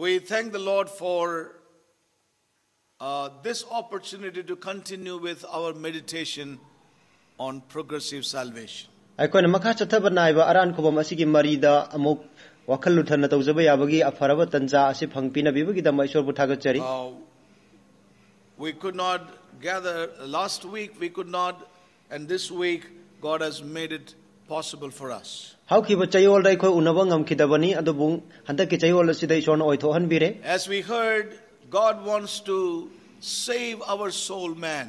We thank the Lord for uh, this opportunity to continue with our meditation on progressive salvation. ꯑꯩꯈꯣꯏꯅ ꯃꯈꯥ ꯆꯠꯊꯕ ꯅꯥꯏꯕ ꯑꯔꯥꯟ ꯈꯨꯕꯝ ꯑꯁꯤꯒꯤ ꯃꯔꯤꯗ ꯑꯃꯨꯛ ꯋꯥꯈꯜ ꯂꯨꯊꯟꯅ ꯇꯧꯖꯕ ꯌꯥꯕꯒꯤ ꯑꯐꯔꯕ ꯇꯟꯖꯥ ꯑꯁꯤ ꯐꯪ ꯄꯤꯅꯕꯤꯕꯒꯤꯗꯃꯛ ꯏꯁꯣꯔꯕꯨ ꯊꯥꯒꯠꯆꯔꯤ Uh, we could not gather last week, we could not, and this week, God has made it possible for us. ꯍꯧꯈꯤꯕ ꯆꯌꯣꯜꯗ ꯑꯩꯈꯣꯏ ꯎꯅꯕ ꯉꯝꯈꯤꯗꯕꯅꯤ ꯑꯗꯨꯕꯨ ꯍꯟꯗꯛꯀꯤ ꯆꯌꯣꯜ ꯑꯁꯤꯗ ꯏꯁꯣꯔꯅ ꯑꯣꯏꯊꯣꯛꯍꯟꯕꯤꯔꯦ As we heard, God wants to save our soul man.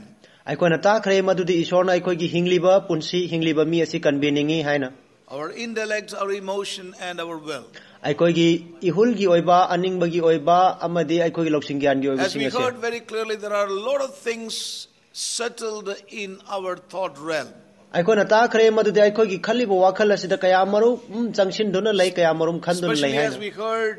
ꯑꯩꯈꯣꯏꯅ ꯇꯥꯈ꯭ꯔꯦ ꯃꯗꯨꯗꯤ ꯏꯁꯣꯔꯅ ꯑꯩꯈꯣꯏꯒꯤ ꯍꯤꯡꯂꯤꯕ ꯄꯨꯟꯁꯤ ꯍꯤꯡꯂꯤꯕ ꯃꯤ ꯑꯁꯤ ꯀꯟꯕꯤꯅꯤꯡꯉꯤ ꯍꯥꯏꯅ our intellect, our emotion, and our will. ꯑꯩꯈꯣꯏꯒꯤ ꯏꯍꯨꯜꯒꯤ ꯑꯣꯏꯕ ꯑꯅꯤꯡꯕꯒꯤ ꯑꯣꯏꯕ ꯑꯃꯗꯤ ꯑꯩꯈꯣꯏꯒꯤ ꯂꯧꯁꯤꯡ ꯒ꯭ꯌꯥꯟꯒꯤ As ꯑꯣꯏꯕꯁꯤꯡ we ꯑꯁꯤ heard very clearly, there are a lot of things settled in our thought realm. ꯑꯩꯈꯣꯏꯅ ꯇꯥꯈ꯭ꯔꯦ ꯃꯗꯨꯗꯤ ꯑꯩꯈꯣꯏꯒꯤ ꯈꯜꯂꯤꯕ ꯋꯥꯈꯜ ꯑꯁꯤꯗ ꯀꯌꯥ ꯃꯔꯨꯝ ꯆꯪꯁꯤꯟꯗꯨꯅ ꯂꯩ ꯀꯌꯥ ꯃꯔꯨꯝ ꯈꯟꯗꯨꯅ ꯂꯩ Especially as ꯍꯥꯏꯅ we heard,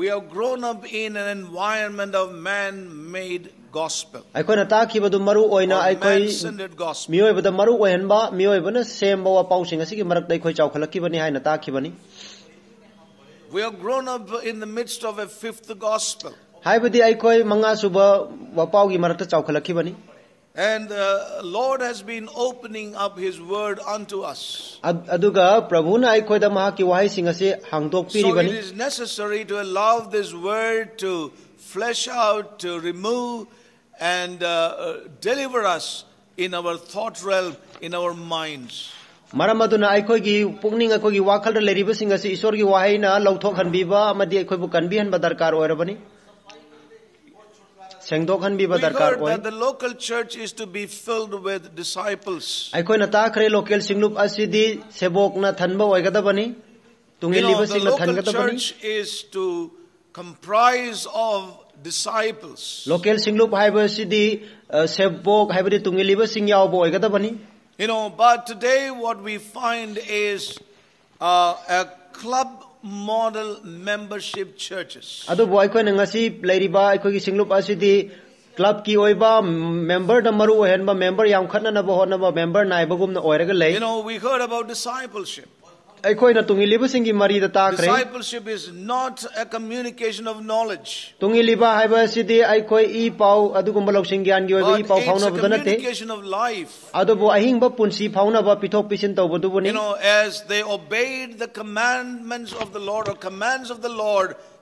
we have grown up in an environment of man made gospel. ꯑꯩꯈꯣꯏꯅ ꯇꯥꯈꯤꯕꯗꯨ ꯃꯔꯨ ꯑꯣꯏꯅ Or ꯑꯩꯈꯣꯏ man-centered gospel. ꯃꯤꯑꯣꯏꯕꯗ ꯃꯔꯨ ꯑꯣꯏꯍꯟꯕ ꯃꯤꯑꯣꯏꯕꯅ ꯁꯦꯝꯕ ꯋꯥꯄꯥꯎꯁꯤꯡ ꯑꯁꯤꯒꯤ ꯃꯔꯛꯇ ꯑꯩꯈꯣꯏ ꯆꯥꯎꯈꯠꯂꯛꯈꯤꯕꯅꯤ ꯍꯥꯏꯅ ꯇꯥꯈꯤꯕꯅꯤ We have grown up in the midst of a fifth gospel. ꯍꯥꯏꯕꯗꯤ ꯑꯩꯈꯣꯏ ꯃꯉꯥ ꯁꯨꯕ ꯋꯥꯄꯥꯎꯒꯤ ꯃꯔꯛꯇ ꯆꯥꯎꯈꯠꯂꯛꯈꯤꯕꯅꯤ And the Lord has been opening up His word unto us. ꯑꯗ- ꯑꯗꯨꯒ ꯄ꯭ꯔꯚꯨꯅ ꯑꯩꯈꯣꯏꯗ ꯃꯍꯥꯛꯀꯤ ꯋꯥꯍꯩꯁꯤꯡ ꯑꯁꯤ So it ꯍꯥꯡꯗꯣꯛꯄꯤꯔꯤꯕꯅꯤ is necessary to allow this word to flesh out, to remove, and uh, uh, deliver us in our thought realm, in our minds. ꯃꯔꯝ ꯑꯗꯨꯅ ꯑꯩꯈꯣꯏꯒꯤ ꯄꯨꯛꯅꯤꯡ ꯑꯩꯈꯣꯏꯒꯤ ꯋꯥꯈꯜꯗ ꯂꯩꯔꯤꯕꯁꯤꯡ ꯑꯁꯤ ꯏꯁꯣꯔꯒꯤ ꯋꯥꯍꯩꯅ ꯂꯧꯊꯣꯛꯍꯟꯕꯤꯕ ꯑꯃꯗꯤ ꯑꯩꯈꯣꯏꯕꯨ ꯀꯟꯕꯤꯍꯟꯕ ꯗꯔꯀꯥꯔ ꯑꯣꯏꯔꯕꯅꯤ sengdokhan bi badarkar oi the local church is to be filled with disciples aikoi na ta khre local singlup asidi sebok na thanba oi gada bani tungi liba sing na than gada bani church is to comprise of disciples local singlup haiba asidi sebok haibri tungi liba sing yaw bo oi gada bani you know but today what we find is uh, a club model membership churches. ꯑꯗꯨꯕꯨ ꯑꯩꯈꯣꯏꯅ ꯉꯁꯤ ꯂꯩꯔꯤꯕ ꯑꯩꯈꯣꯏꯒꯤ ꯁꯤꯡꯂꯨꯞ ꯑꯁꯤꯗꯤ ꯀ꯭ꯂꯕꯀꯤ ꯑꯣꯏꯕ ꯃꯦꯝꯕꯔꯗ ꯃꯔꯨ ꯑꯣꯏꯍꯟꯕ ꯃꯦꯝꯕꯔ ꯌꯥꯝꯈꯠꯅꯅꯕ ꯍꯣꯠꯅꯕ ꯃꯦꯝꯕꯔ ꯅꯥꯏꯕꯒꯨꯝꯅ ꯑꯣꯏꯔꯒ ꯂꯩ You know, we heard about discipleship. ꯑꯩꯈꯣꯏꯅ ꯃꯔꯤꯗ ꯇꯥꯈ꯭ꯔꯦ discipleship is not a communication of knowledge. ꯇꯨꯡꯏꯜꯂꯤꯕ ꯍꯥꯏꯕ ꯑꯁꯤꯗꯤ ꯑꯩꯈꯣꯏ ꯏ ꯄꯥꯎ ꯑꯗꯨꯒꯨꯝꯕ ꯂꯧꯁꯤꯡ ꯒ꯭ꯌꯥꯟꯒꯤ ꯑꯣꯏꯕ ꯏ ꯄꯥꯎ ꯐꯥꯎꯅꯕꯗ ꯅꯠꯇꯦ ꯑꯗꯨꯕꯨ ꯑꯍꯤꯡꯕ ꯄꯨꯟꯁꯤ ꯐꯥꯎꯅꯕ ꯄꯤꯊꯣꯛ ꯄꯤꯁꯤꯟ ꯇꯧꯕꯗꯨꯕꯨꯅꯤ you know as they obeyed the commandments of the lord or commands of the lord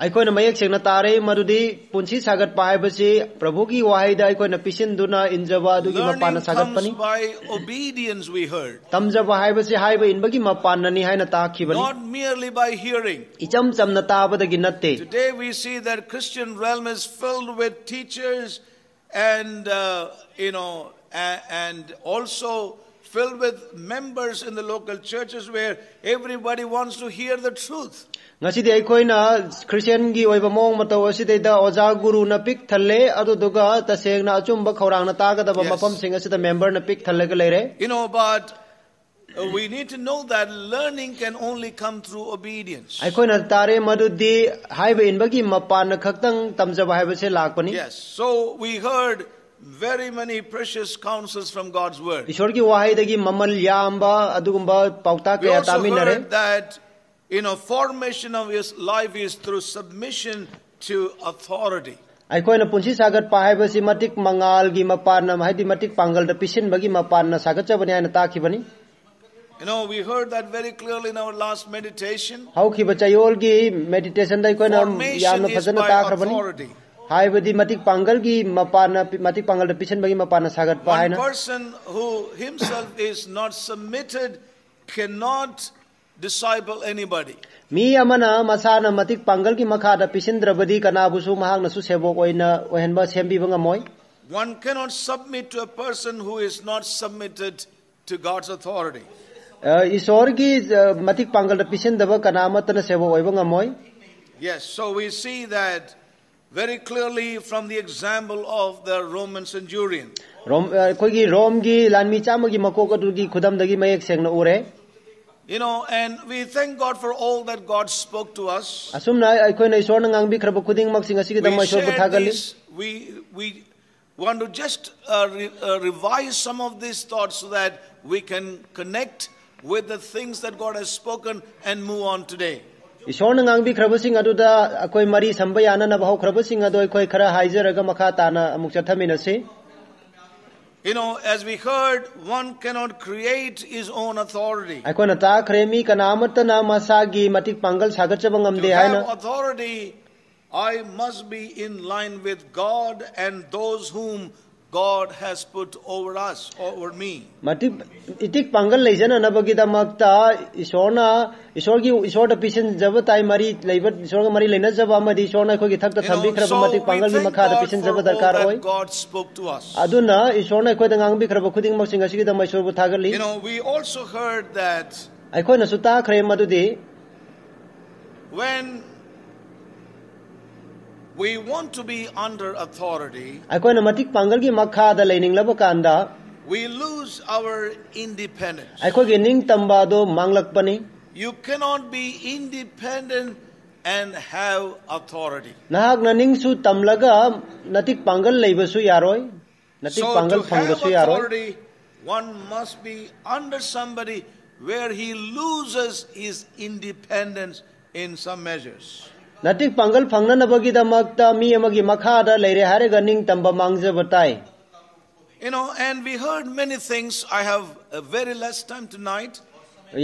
अखोन मयक सेंगना तारे मरुदी पुंसी सागत पायबसे प्रभु की वाहिद अखोन पिसिंदुना इंजवा दुगी मपान सागत पनी by obedience we heard तमजब हायबसे हायब इनबगी मपान ननि हायन ताखि बनी not merely by hearing इचम चम नताब दगी नते today we see that christian realm is filled with teachers and uh, you know and also filled with members in the local churches where everybody wants to hear the truth ꯉꯁꯤꯗꯤ ꯑꯩꯈꯣꯏꯅ ꯈ꯭ꯔꯤꯁꯇꯤꯌꯟꯒꯤ ꯑꯣꯏꯕ ꯃꯑꯣꯡ ꯃꯇꯧ ꯑꯁꯤꯗꯩꯗ ꯑꯣꯖꯥ ꯒꯨꯔꯨꯅ ꯄꯤꯛ ꯊꯜꯂꯦ ꯑꯗꯨꯗꯨꯒ ꯇꯁꯦꯡꯅ ꯑꯆꯨꯝꯕ ꯈꯧꯔꯥꯡꯅ ꯇꯥꯒꯗꯕ Yes. ꯃꯐꯝꯁꯤꯡ ꯑꯁꯤꯗ ꯃꯦꯝꯕꯔꯅ ꯄꯤꯛ ꯊꯜꯂꯒ ꯂꯩꯔꯦ You know, but uh, we need to know that learning can only come through obedience. ꯑꯩꯈꯣꯏꯅ ꯇꯥꯔꯦ ꯃꯗꯨꯗꯤ ꯍꯥꯏꯕ ꯏꯟꯕꯒꯤ ꯃꯄꯥꯟꯅ ꯈꯛꯇꯪ ꯇꯝꯖꯕ ꯍꯥꯏꯕꯁꯦ ꯂꯥꯛꯄꯅꯤ Yes. So we heard very many precious counsels from God's word. ꯏꯁꯣꯔꯒꯤ ꯋꯥꯍꯩꯗꯒꯤ ꯃꯃꯜ ꯌꯥꯝꯕ ꯑꯗꯨꯒꯨꯝꯕ ꯄꯥꯎꯇꯥꯛ We ꯀꯌా also ꯇꯥꯃꯤꯟꯅꯔꯦ heard that, you know, formation of his life is through submission to authority. ꯑꯩꯈꯣꯏꯅ ꯄꯨꯟꯁꯤ ꯁꯥꯒꯠꯄ ꯍꯥꯏꯕꯁꯤ ꯃꯇꯤꯛ ꯃꯉꯥꯜꯒꯤ ꯃꯄꯥꯟꯅ ꯍꯥꯏꯗꯤ ꯃꯇꯤꯛ ꯄꯥꯡꯒꯜꯗ ꯄꯤꯁꯤꯟꯕꯒꯤ ꯃꯄꯥꯟꯅ ꯁꯥꯒꯠꯆꯕꯅꯤ ꯍꯥꯏꯅ ꯇꯥꯈꯤꯕꯅꯤ You know, we heard that very clearly in our last meditation. ꯍꯧꯈꯤꯕ ꯆꯌꯣꯜꯒꯤ ꯃꯦꯗꯤꯇꯦꯁꯟꯗ ꯑꯩꯈꯣꯏꯅ Formation ꯌꯥꯝꯅ is ꯐꯖꯅ by ꯇꯥꯈ꯭ꯔꯕꯅꯤ authority. ꯍꯥꯏꯕꯗꯤ ꯃꯇꯤꯛ ꯄꯥꯡꯒꯜꯒꯤ ꯃꯄꯥꯟꯅ ꯃꯇꯤꯛ ꯄꯥꯡꯒꯜꯗ ꯄꯤꯁꯤꯟꯕꯒꯤ ꯃꯄꯥꯟꯅ ꯁꯥꯒꯠꯄ One ꯍꯥꯏꯅ person who himself is not submitted cannot disciple anybody. ꯃꯤ ꯑꯃꯅ ꯃꯁꯥꯅ ꯃꯇꯤꯛ ꯄꯥꯡꯒꯜꯒꯤ ꯃꯈꯥꯗ ꯄꯤꯁꯤꯟꯗ꯭ꯔꯕꯗꯤ ꯀꯅꯥꯕꯨꯁꯨ ꯃꯍꯥꯛꯅꯁꯨ ꯁꯦꯕꯣꯛ ꯑꯣꯏꯅ ꯑꯣꯏꯍꯟꯕ ꯁꯦꯝꯕꯤꯕ ꯉꯝꯃꯣꯏ One cannot submit to a person who is not submitted to God's authority. ꯑ, ꯏꯁꯣꯔꯒꯤ ꯑ, ꯃꯇꯤꯛ ꯄꯥꯡꯒꯜꯗ ꯄꯤꯁꯤꯟꯗꯕ ꯀꯅꯥ ꯑꯃꯠꯇꯅ ꯁꯦꯕꯣꯛ ꯑꯣꯏꯕ ꯉꯝꯃꯣꯏ Yes, so we see that very clearly from the example of the Roman centurion. ꯔꯣꯝ ꯑ, ꯑꯩꯈꯣꯏꯒꯤ ꯔꯣꯝꯒꯤ ꯂꯥꯟꯃꯤ ꯆꯥꯝꯃꯒꯤ ꯃꯀꯣꯛ ꯑꯗꯨꯒꯤ ꯈꯨꯗꯝꯗꯒꯤ ꯃꯌꯦꯛ ꯁꯦꯡꯅ ꯎꯔꯦ You know, and we thank God for all that God spoke to us. asumna ꯑꯩꯈꯣꯏꯅ ꯏꯁꯣꯔꯅ ꯉꯥꯡꯕꯤꯈ꯭ꯔꯕ ꯈꯨꯗꯤꯡꯃꯛꯁꯤꯡ ꯑꯁꯤꯒꯤꯗꯃꯛ We ꯏꯁꯣꯔꯕꯨ shared ꯊꯥꯒꯠꯂꯤ these, we, we want to just uh, re- uh, revise some of these thoughts so that we can connect with the things that God has spoken and move on today. ꯏꯁꯣꯔꯅ ꯉꯥꯡꯕꯤꯈ꯭ꯔꯕꯁꯤꯡ ꯑꯗꯨꯗ ꯑꯩꯈꯣꯏ ꯃꯔꯤ ꯁꯝꯕ ꯌꯥꯅꯅꯕ ꯍꯧꯈ꯭ꯔꯕꯁꯤꯡ ꯑꯗꯨ ꯑꯩꯈꯣꯏ ꯈꯔ ꯍꯥꯏꯖꯔꯒ ꯃꯈꯥ ꯇꯥꯅ ꯑꯃꯨꯛ ꯆꯠꯊꯃꯤꯟꯅꯁꯤ You know, as we heard, one cannot create his own authority. ꯑꯩꯈꯣꯏꯅ ꯇꯥꯈ꯭ꯔꯦ ꯃꯤ ꯀꯅꯥ ꯑꯃꯠꯇꯅ ꯃꯁꯥꯒꯤ ꯃꯇꯤꯛ ꯄꯥꯡꯒꯜ ꯁꯥꯒꯠꯆꯕ To ꯉꯝꯗꯦ ꯍꯥꯏꯅ have authority, I must be in line with God and those whom God has put over us, over me. Mati, itik pangal leijan anabagi da magta isorna isor gi isor da pisin jab tai mari leibat isor ga mari leina jab amadi isor na khoi thak ta thambi khra matik pangal ni makha da pisin jab darkar hoy. God spoke to us. Aduna isor na khoi da ngang bi khra ba khuding mag singa sigi da mai isor bu. You know we also heard that. Ai khoi na suta khre madudi. When we want to be under authority, ꯑꯩꯈꯣꯏꯅ ꯃꯇꯤꯛ ꯄꯥꯡꯒꯜꯒꯤ ꯃꯈꯥꯗ ꯂꯩꯅꯤꯡꯂꯕ ꯀꯥꯟꯗ we lose our independence. ꯑꯩꯈꯣꯏꯒꯤ ꯅꯤꯡꯇꯝꯕ ꯑꯗꯨ ꯃꯥꯡꯂꯛꯄꯅꯤ You cannot be independent and have authority. ꯅꯍꯥꯛꯅ ꯅꯤꯡꯁꯨ ꯇꯝꯂꯒ ꯅꯇꯤꯛ ꯄꯥꯡꯒꯜ ꯂꯩꯕꯁꯨ ꯌꯥꯔꯣꯏ ꯅꯇꯤꯛ So ꯄꯥꯡꯒꯜ to have ꯐꯪꯕꯁꯨ ꯌꯥꯔꯣꯏ authority, one must be under somebody where he loses his independence in some measures. ꯅꯇꯤꯛ ꯄꯥꯡꯒꯜ ꯐꯪꯅꯅꯕꯒꯤꯗꯃꯛꯇ ꯃꯤ ꯑꯃꯒꯤ ꯃꯈꯥꯗ ꯂꯩꯔꯦ ꯍꯥꯏꯔꯒ ꯅꯤꯡꯇꯝꯕ ꯃꯥꯡꯖꯕ ꯇꯥꯏ You know, and we heard many things. I have a very less time tonight.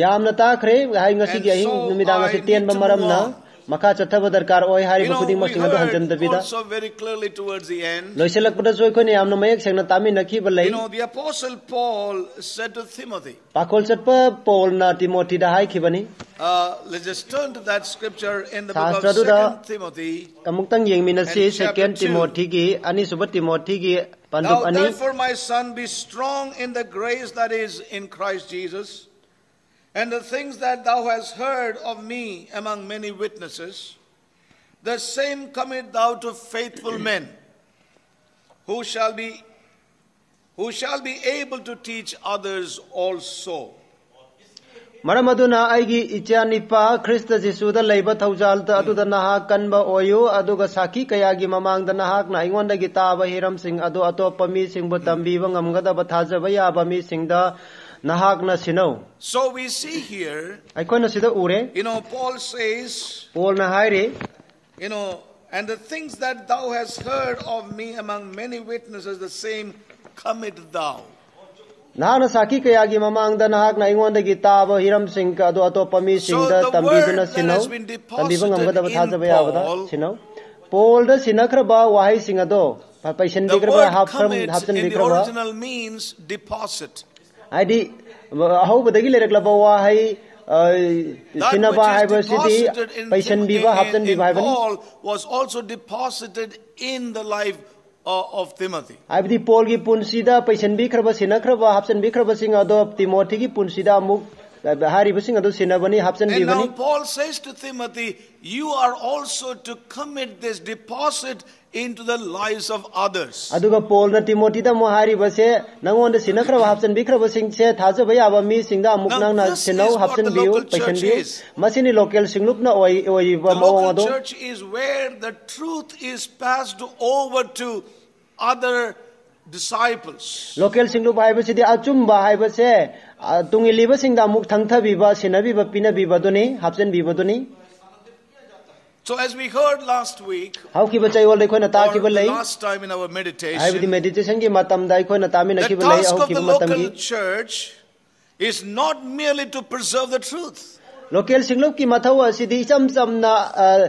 ꯌꯥꯝꯅ ꯇꯥꯈ꯭ꯔꯦ ꯍꯥꯏ ꯉꯁꯤꯒꯤ And ꯑꯍꯤꯡ so ꯅꯨꯃꯤꯗꯥꯡ I ꯑꯁꯤ need ꯇꯦꯟꯕ to ꯃꯔꯝꯅ maka cha thaba darkar oi hari bu kuding masing ado hanjan da bida so very clearly towards the end loi selak pada soi khoni amno mayak seng na tami nakhi balai you know the apostle paul said to timothy pakol chat pa paul na timothy da hai khibani uh let's just turn to that scripture in the book of second timothy kamuktang yengmina si second timothy gi ani suba timothy gi panduk ani therefore my son be strong in the grace that is in christ jesus And the things that thou hast heard of me among many witnesses, the same commit thou to faithful men, who shall be who shall be able to teach others also. ꯃꯔꯝ ꯑꯗꯨꯅ ꯑꯩꯒꯤ ꯏꯆꯥ ꯅꯤꯄꯥ Christ ꯖꯤꯁꯨꯗ ꯂꯩꯕ ꯊꯧꯖꯥꯜꯇ ꯑꯗꯨꯗ ꯅꯍꯥꯛ ꯀꯟꯕ ꯑꯣꯏꯌꯨ ꯑꯗꯨꯒ ꯁꯥꯈꯤ ꯀꯌꯥꯒꯤ ꯃꯃꯥꯡꯗ ꯅꯍꯥꯛꯅ ꯑꯩꯉꯣꯟꯗꯒꯤ ꯇꯥꯕ ꯍꯤꯔꯝꯁꯤꯡ ꯑꯗꯨ ꯑꯇꯣꯞꯄ ꯃꯤꯁꯤꯡꯕꯨ ꯇꯝꯕꯤꯕ ꯉꯝꯒꯗꯕ ꯊꯥꯖꯕ ꯌꯥꯕ ꯃꯤꯁꯤꯡꯗ so we see here, ay ko na sida ure. You know, Paul says, Paul na. You know, and the things that thou hast heard of me among many witnesses, the same commit thou. ನಾನು ಸಾಕಿ ಕಯಾಗಿ ಮಮಾಂಗದ ನಹಾಕ್ನ ಅಯ್ಯೋಂದಗಿ ತಾಬ ಹಿರಂ ಸಿಂಗ್ ಅದು ಅತೋಪ ಮಿ ಸಿಂಗ್ದ ತಂಬಿದುನ ಸಿನೌ ತಂಬಿಬ ngamgadaba thajaba yabada sinaw? ಪೋಲ್ದ ಸಿನಕ್ರಬ ವಾಹೈ ಸಿಂಗ್ ಅದು ಪೈಸನ್ ಬಿಕ್ರಬ ಹಾಫ್ರಮ್ ಹಾಫ್ಸನ್ ಬಿಕ್ರಬ original means deposit. ꯍꯥꯏꯗꯤ ꯑꯍꯧꯕꯗꯒꯤ ꯂꯩꯔꯛꯂꯕ ꯋꯥꯍꯩ ꯑ, That ꯁꯤꯟꯅꯕ which is ꯍꯥꯏꯕꯁꯤꯗꯤ deposited in, in, ꯄꯩꯁꯟꯕꯤꯕ in, in ꯍꯥꯞꯆꯤꯟꯕꯤꯕ ꯍꯥꯏꯕꯅꯤ Paul was also deposited in the life uh, of Timothy. ꯍꯥꯏꯕꯗꯤ ꯄꯣꯜꯒꯤ ꯄꯨꯟꯁꯤꯗ ꯄꯩꯁꯟꯕꯤꯈ꯭ꯔꯕ ꯁꯤꯟꯅꯈ꯭ꯔꯕ ꯍꯥꯞꯆꯤꯟꯕꯤꯈ꯭ꯔꯕꯁꯤꯡ ꯑꯗꯣ ꯇꯤꯃꯣꯊꯤꯒꯤ ꯄꯨꯟꯁꯤꯗ ꯑꯃꯨꯛ ꯍꯥꯏꯔꯤꯕꯁꯤꯡ ꯑꯗꯨ ꯁꯤꯟꯅꯕꯅꯤ And ꯍꯥꯞꯆꯤꯟꯕꯤꯕꯅꯤ now Paul says to Timothy, you are also to commit this deposit into the lives of others. ꯑꯗꯨꯒ ꯄꯣꯜꯅ ꯇꯤꯃꯣꯊꯤꯗ ꯑꯃꯨꯛ ꯍꯥꯏꯔꯤꯕꯁꯦ ꯅꯪꯉꯣꯟꯗ ꯁꯤꯟꯅꯈ꯭ꯔꯕ ꯍꯥꯞꯆꯤꯟꯕꯤꯈ꯭ꯔꯕꯁꯤꯡꯁꯦ ꯊꯥꯖꯕ ꯌꯥꯕ ꯃꯤꯁꯤꯡꯗ ꯑꯃꯨꯛ Now, ꯅꯪꯅ this ꯁꯤꯟꯅꯧ is what the ꯍꯥꯞꯆꯤꯟꯕꯤꯌꯨ local church ꯄꯩꯁꯟꯕꯤꯌꯨ is. ꯃꯁꯤꯅꯤ ꯂꯣꯀꯦꯜ ꯁꯤꯡꯂꯨꯞꯅ ꯑꯣꯏ- ꯑꯣꯏꯔꯤꯕ The ꯃꯑꯣꯡ local ꯑꯗꯣ church is where the truth is passed over to other disciples. Local ꯁꯤꯡꯂꯨꯞ ꯍꯥꯏꯕꯁꯤꯗꯤ ꯑꯆꯨꯝꯕ ꯍꯥꯏꯕꯁꯦ ꯑ, ꯇꯨꯡꯏꯜꯂꯤꯕꯁꯤꯡꯗ ꯑꯃꯨꯛ ꯊꯪꯊꯕꯤꯕ ꯁꯤꯟꯅꯕꯤꯕ ꯄꯤꯅꯕꯤꯕꯗꯨꯅꯤ ꯍꯥꯞꯆꯤꯟꯕꯤꯕꯗꯨꯅꯤ so as we heard last week, how dekho na ta last time in our meditation, hai bidi meditation ki matam dai ko na ta na ki church is not merely to preserve the truth. Local singlop ki mathau asidi cham cham na uh,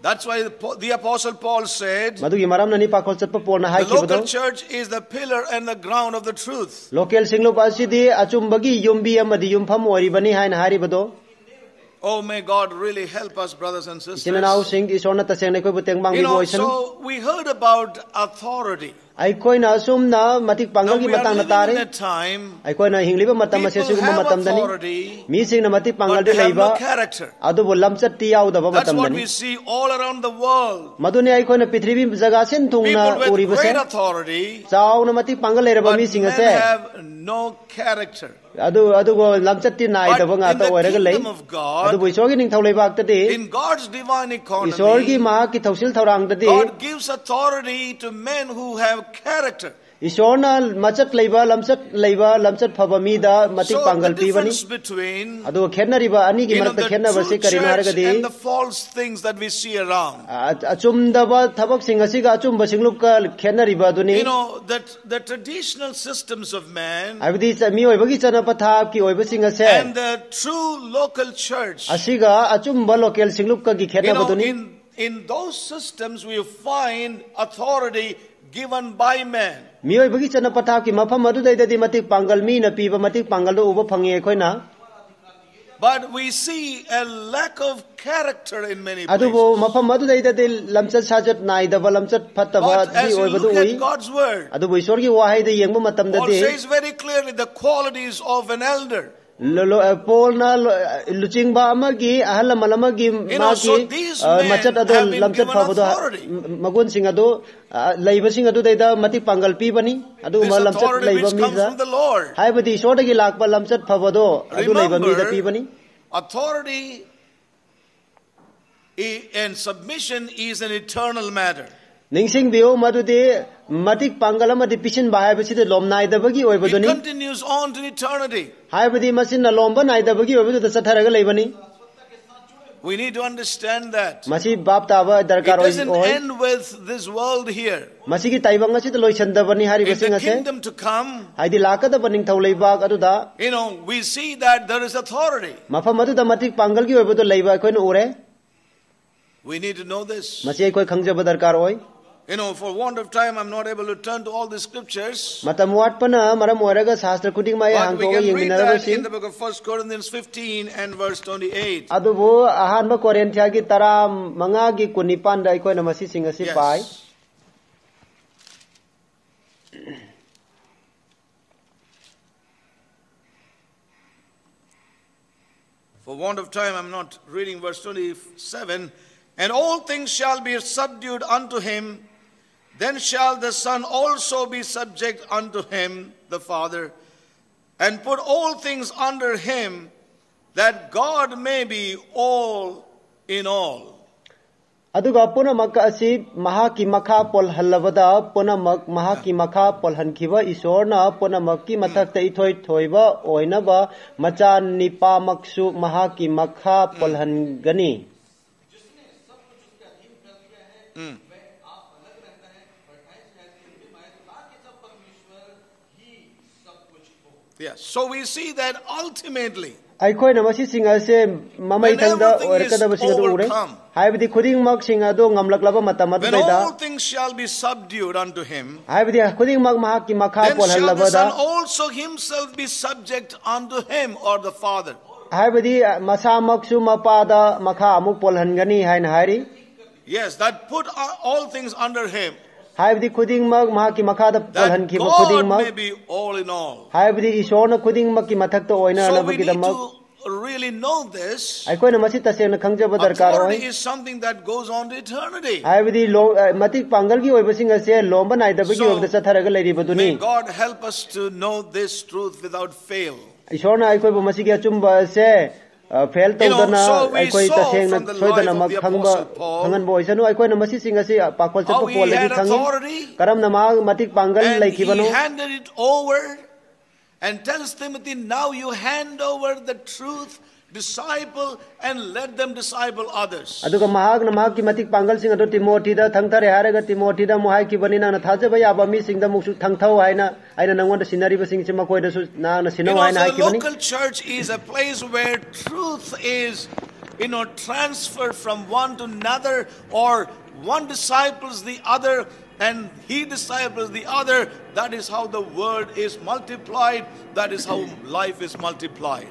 That's why the apostle Paul said nani pa porna hai The local church is the pillar and the ground of the truth. Local singlo pa si achum bagi yumbi amadi yumpham hai nahari. Oh, may God really help us, brothers and sisters. You know, so we heard about authority aikoi na asum na matik Now panggal gi we are matang na living in tare a time aikoi na hingliba matam ase people siguma have matam dani. authority, mi sing na matik panggal but di they have leiba no character. adubo lamchat ti yaudaba That's matam what dani we ईश्वरना मचक लेबा लमचक लेबा लमचक फबमीदा मति पांगल पीवनी अदो खेनरिबा अनि कि मरक खेनबा से करिन हरगदि अचुमदबा थबक सिंग सिग अचुमबा सिंगलुप का खेनरिबा दुनि you know that the traditional systems of man अबदि समी ओइबगी चना पथा की ओइबा सिंग से and the true local church असिगा अचुमबा लोकल सिंगलुप का कि खेनबा दुनि In those systems, we find authority given by man. mi oibagi chana pathap ki mafam adu dai dadi matik pangal mi na piba matik pangal do uba phangi khoina But we see a lack of character in many places. mafam adu dai dadi lamchat sajat nai daba lamchat phattaba But di as you oibadu look at God's word, adubo ishwar gi wahai da yengba matam da Paul says very clearly the qualities of an elder. Lolo pol na eh, luching ba ahal malama gi know, ma so gi these uh, men machat ado lamchat pa bodo ah, authority. magun sing ado ah, leiba sing ado daida mati pangal pi bani ado This ma lamchat authority which mi comes from the Lord. hai badi shoda gi lakba lamchat pa bodo ado leiba mi da pi bani authority and submission is an eternal matter. ningsing bio madu de matik pangal amadi pisin ba hai basi de lom nai da bagi oi It bodoni continues on to eternity. hai badi masin na lom ba nai da bagi oi bodo da satharaga leibani We need to understand that. masi bap ta ba It darkar oi doesn't oi end with this world here. masi gi taibang asi de loisan da bani hari In basi the ngase kingdom to come, haidi lakada baning thau leibak aduda you know, we see that there is authority. ꯃꯐꯝ ꯑꯗꯨꯗ ꯃꯇꯤꯛ ꯄꯥꯡꯒꯜꯒꯤ ꯑꯣꯏꯕꯗꯣ ꯂꯩꯕ ꯑꯩꯈꯣꯏꯅ ꯎꯔꯦ We need to know this. మతం వాట్పన మనం ఒరగ శాస్త్ర కుటింగమయ హంకోగ యంగినర బసి in the book of 1 Corinthians 15 and verse 28 అదుబు అహాన్మ కొరింథియాగి తరా మంగాగి కునిపాన్ దై కోన For want of time, I'm not reading verse 27. And all things shall be subdued unto him Then shall the Son also be subject unto him, the Father, and put all things under him, that God may be all in all. ꯑꯗꯨꯒ ꯄꯨꯝꯅꯃꯛ ꯑꯁꯤ ꯃꯍꯥꯛꯀꯤ ꯃꯈꯥ ꯄꯣꯜꯍꯜꯂꯕꯗ ꯄꯨꯝꯅꯃꯛ ꯃꯍꯥꯛꯀꯤ ꯃꯈꯥ ꯄꯣꯜꯍꯟꯈꯤꯕ ꯏꯁꯣꯔꯅ ꯄꯨꯝꯅꯃꯛꯀꯤ ꯃꯊꯛꯇ ꯏꯊꯣꯏ ꯊꯣꯏꯕ ꯑꯣꯏꯅꯕ ꯃꯆꯥ ꯅꯤꯄꯥꯃꯛꯁꯨ ꯃꯍꯥꯛꯀꯤ ꯃꯈꯥ ꯄꯣꯜꯍꯟꯒꯅꯤ Yes. So we see that ultimately, ꯑꯩꯈꯣꯏꯅ ꯃꯁꯤꯁꯤꯡ ꯑꯁꯦ ꯃꯃꯩꯊꯪꯗ When everything is ꯑꯣꯏꯔꯛꯀꯗꯕꯁꯤꯡ ꯑꯗꯨ ꯎꯔꯦ overcome. ꯍꯥꯏꯕꯗꯤ ꯈꯨꯗꯤꯡꯃꯛꯁꯤꯡ ꯑꯗꯨ ꯉꯝꯂꯛꯂꯕ ꯃꯇꯝ when ꯑꯗꯨꯗꯩꯗ all things shall be subdued unto him, ꯍꯥꯏꯕꯗꯤ ꯈꯨꯗꯤꯡꯃꯛ ꯃꯍꯥꯛꯀꯤ ꯃꯈꯥ then shall the ꯄꯣꯜꯍꯜꯂꯕꯗ Son also himself be subject unto him or the Father. ꯍꯥꯏꯕꯗꯤ ꯃꯁꯥꯃꯛꯁꯨ ꯃꯄꯥꯗ ꯃꯈꯥ ꯑꯃꯨꯛ ꯄꯣꯜꯍꯟꯒꯅꯤ ꯍꯥꯏꯅ ꯍꯥꯏꯔꯤ Yes, that put all things under him. ꯍꯥꯏꯕꯗꯤ ꯈꯨꯗꯤꯡꯃꯛ ꯃꯍꯥꯛꯀꯤ ꯃꯈꯥꯗ That ꯄꯣꯜꯍꯟꯈꯤꯕ God may ꯈꯨꯗꯤꯡꯃꯛ be all in all. ꯍꯥꯏꯕꯗꯤ ꯏꯁꯣꯔꯅ ꯈꯨꯗꯤꯡꯃꯛꯀꯤ ꯃꯊꯛꯇ So we need ꯑꯣꯏꯅꯅꯕꯒꯤꯗꯃꯛ to really know this. ꯑꯩꯈꯣꯏꯅ ꯃꯁꯤ tꯁꯦꯡꯅ ꯈꯪꯖꯕ ꯗꯔꯀꯥꯔ Authority ꯑꯣꯏ is something that goes on to eternity. ꯍꯥꯏꯕꯗꯤ ꯂꯣ- ꯑ, ꯃꯇꯤꯛ ꯄꯥꯡꯒꯜꯒꯤ ꯑꯣꯏꯕꯁꯤꯡ ꯑꯁꯦ ꯂꯣꯝꯕ ꯅꯥꯏꯗꯕꯒꯤ So, ꯑꯣꯏꯕꯗ ꯆꯠꯊꯔꯒ ꯂꯩꯔꯤꯕꯗꯨꯅꯤ May God help us to know this truth without fail. ꯏꯁꯣꯔꯅ ꯑꯩꯈꯣꯏꯕꯨ ꯃꯁꯤꯒꯤ ꯑꯆꯨꯝꯕ ꯑꯁꯦ ꯐꯦꯜ You फेल तौदना अखोई तसेंगन सोइदनमक खंगबा खंगनबो ओइसनु चप मतिक Pongal लैखिबनो And tells Timothy, now you hand over the truth disciple and let them disciple others. aduga mahagna mahakki matik pangal sing adu timothy da thangthare haraga timothy da mohai ki banina na thaje bai aba mi sing da muksu thangthau haina aina nangwon da sinari ba sing chima koi da su na na sino haina ki bani local church is a place where truth is you know transferred from one to another or one disciples the other and he disciples the other. That is how the word is multiplied. That is how life is multiplied.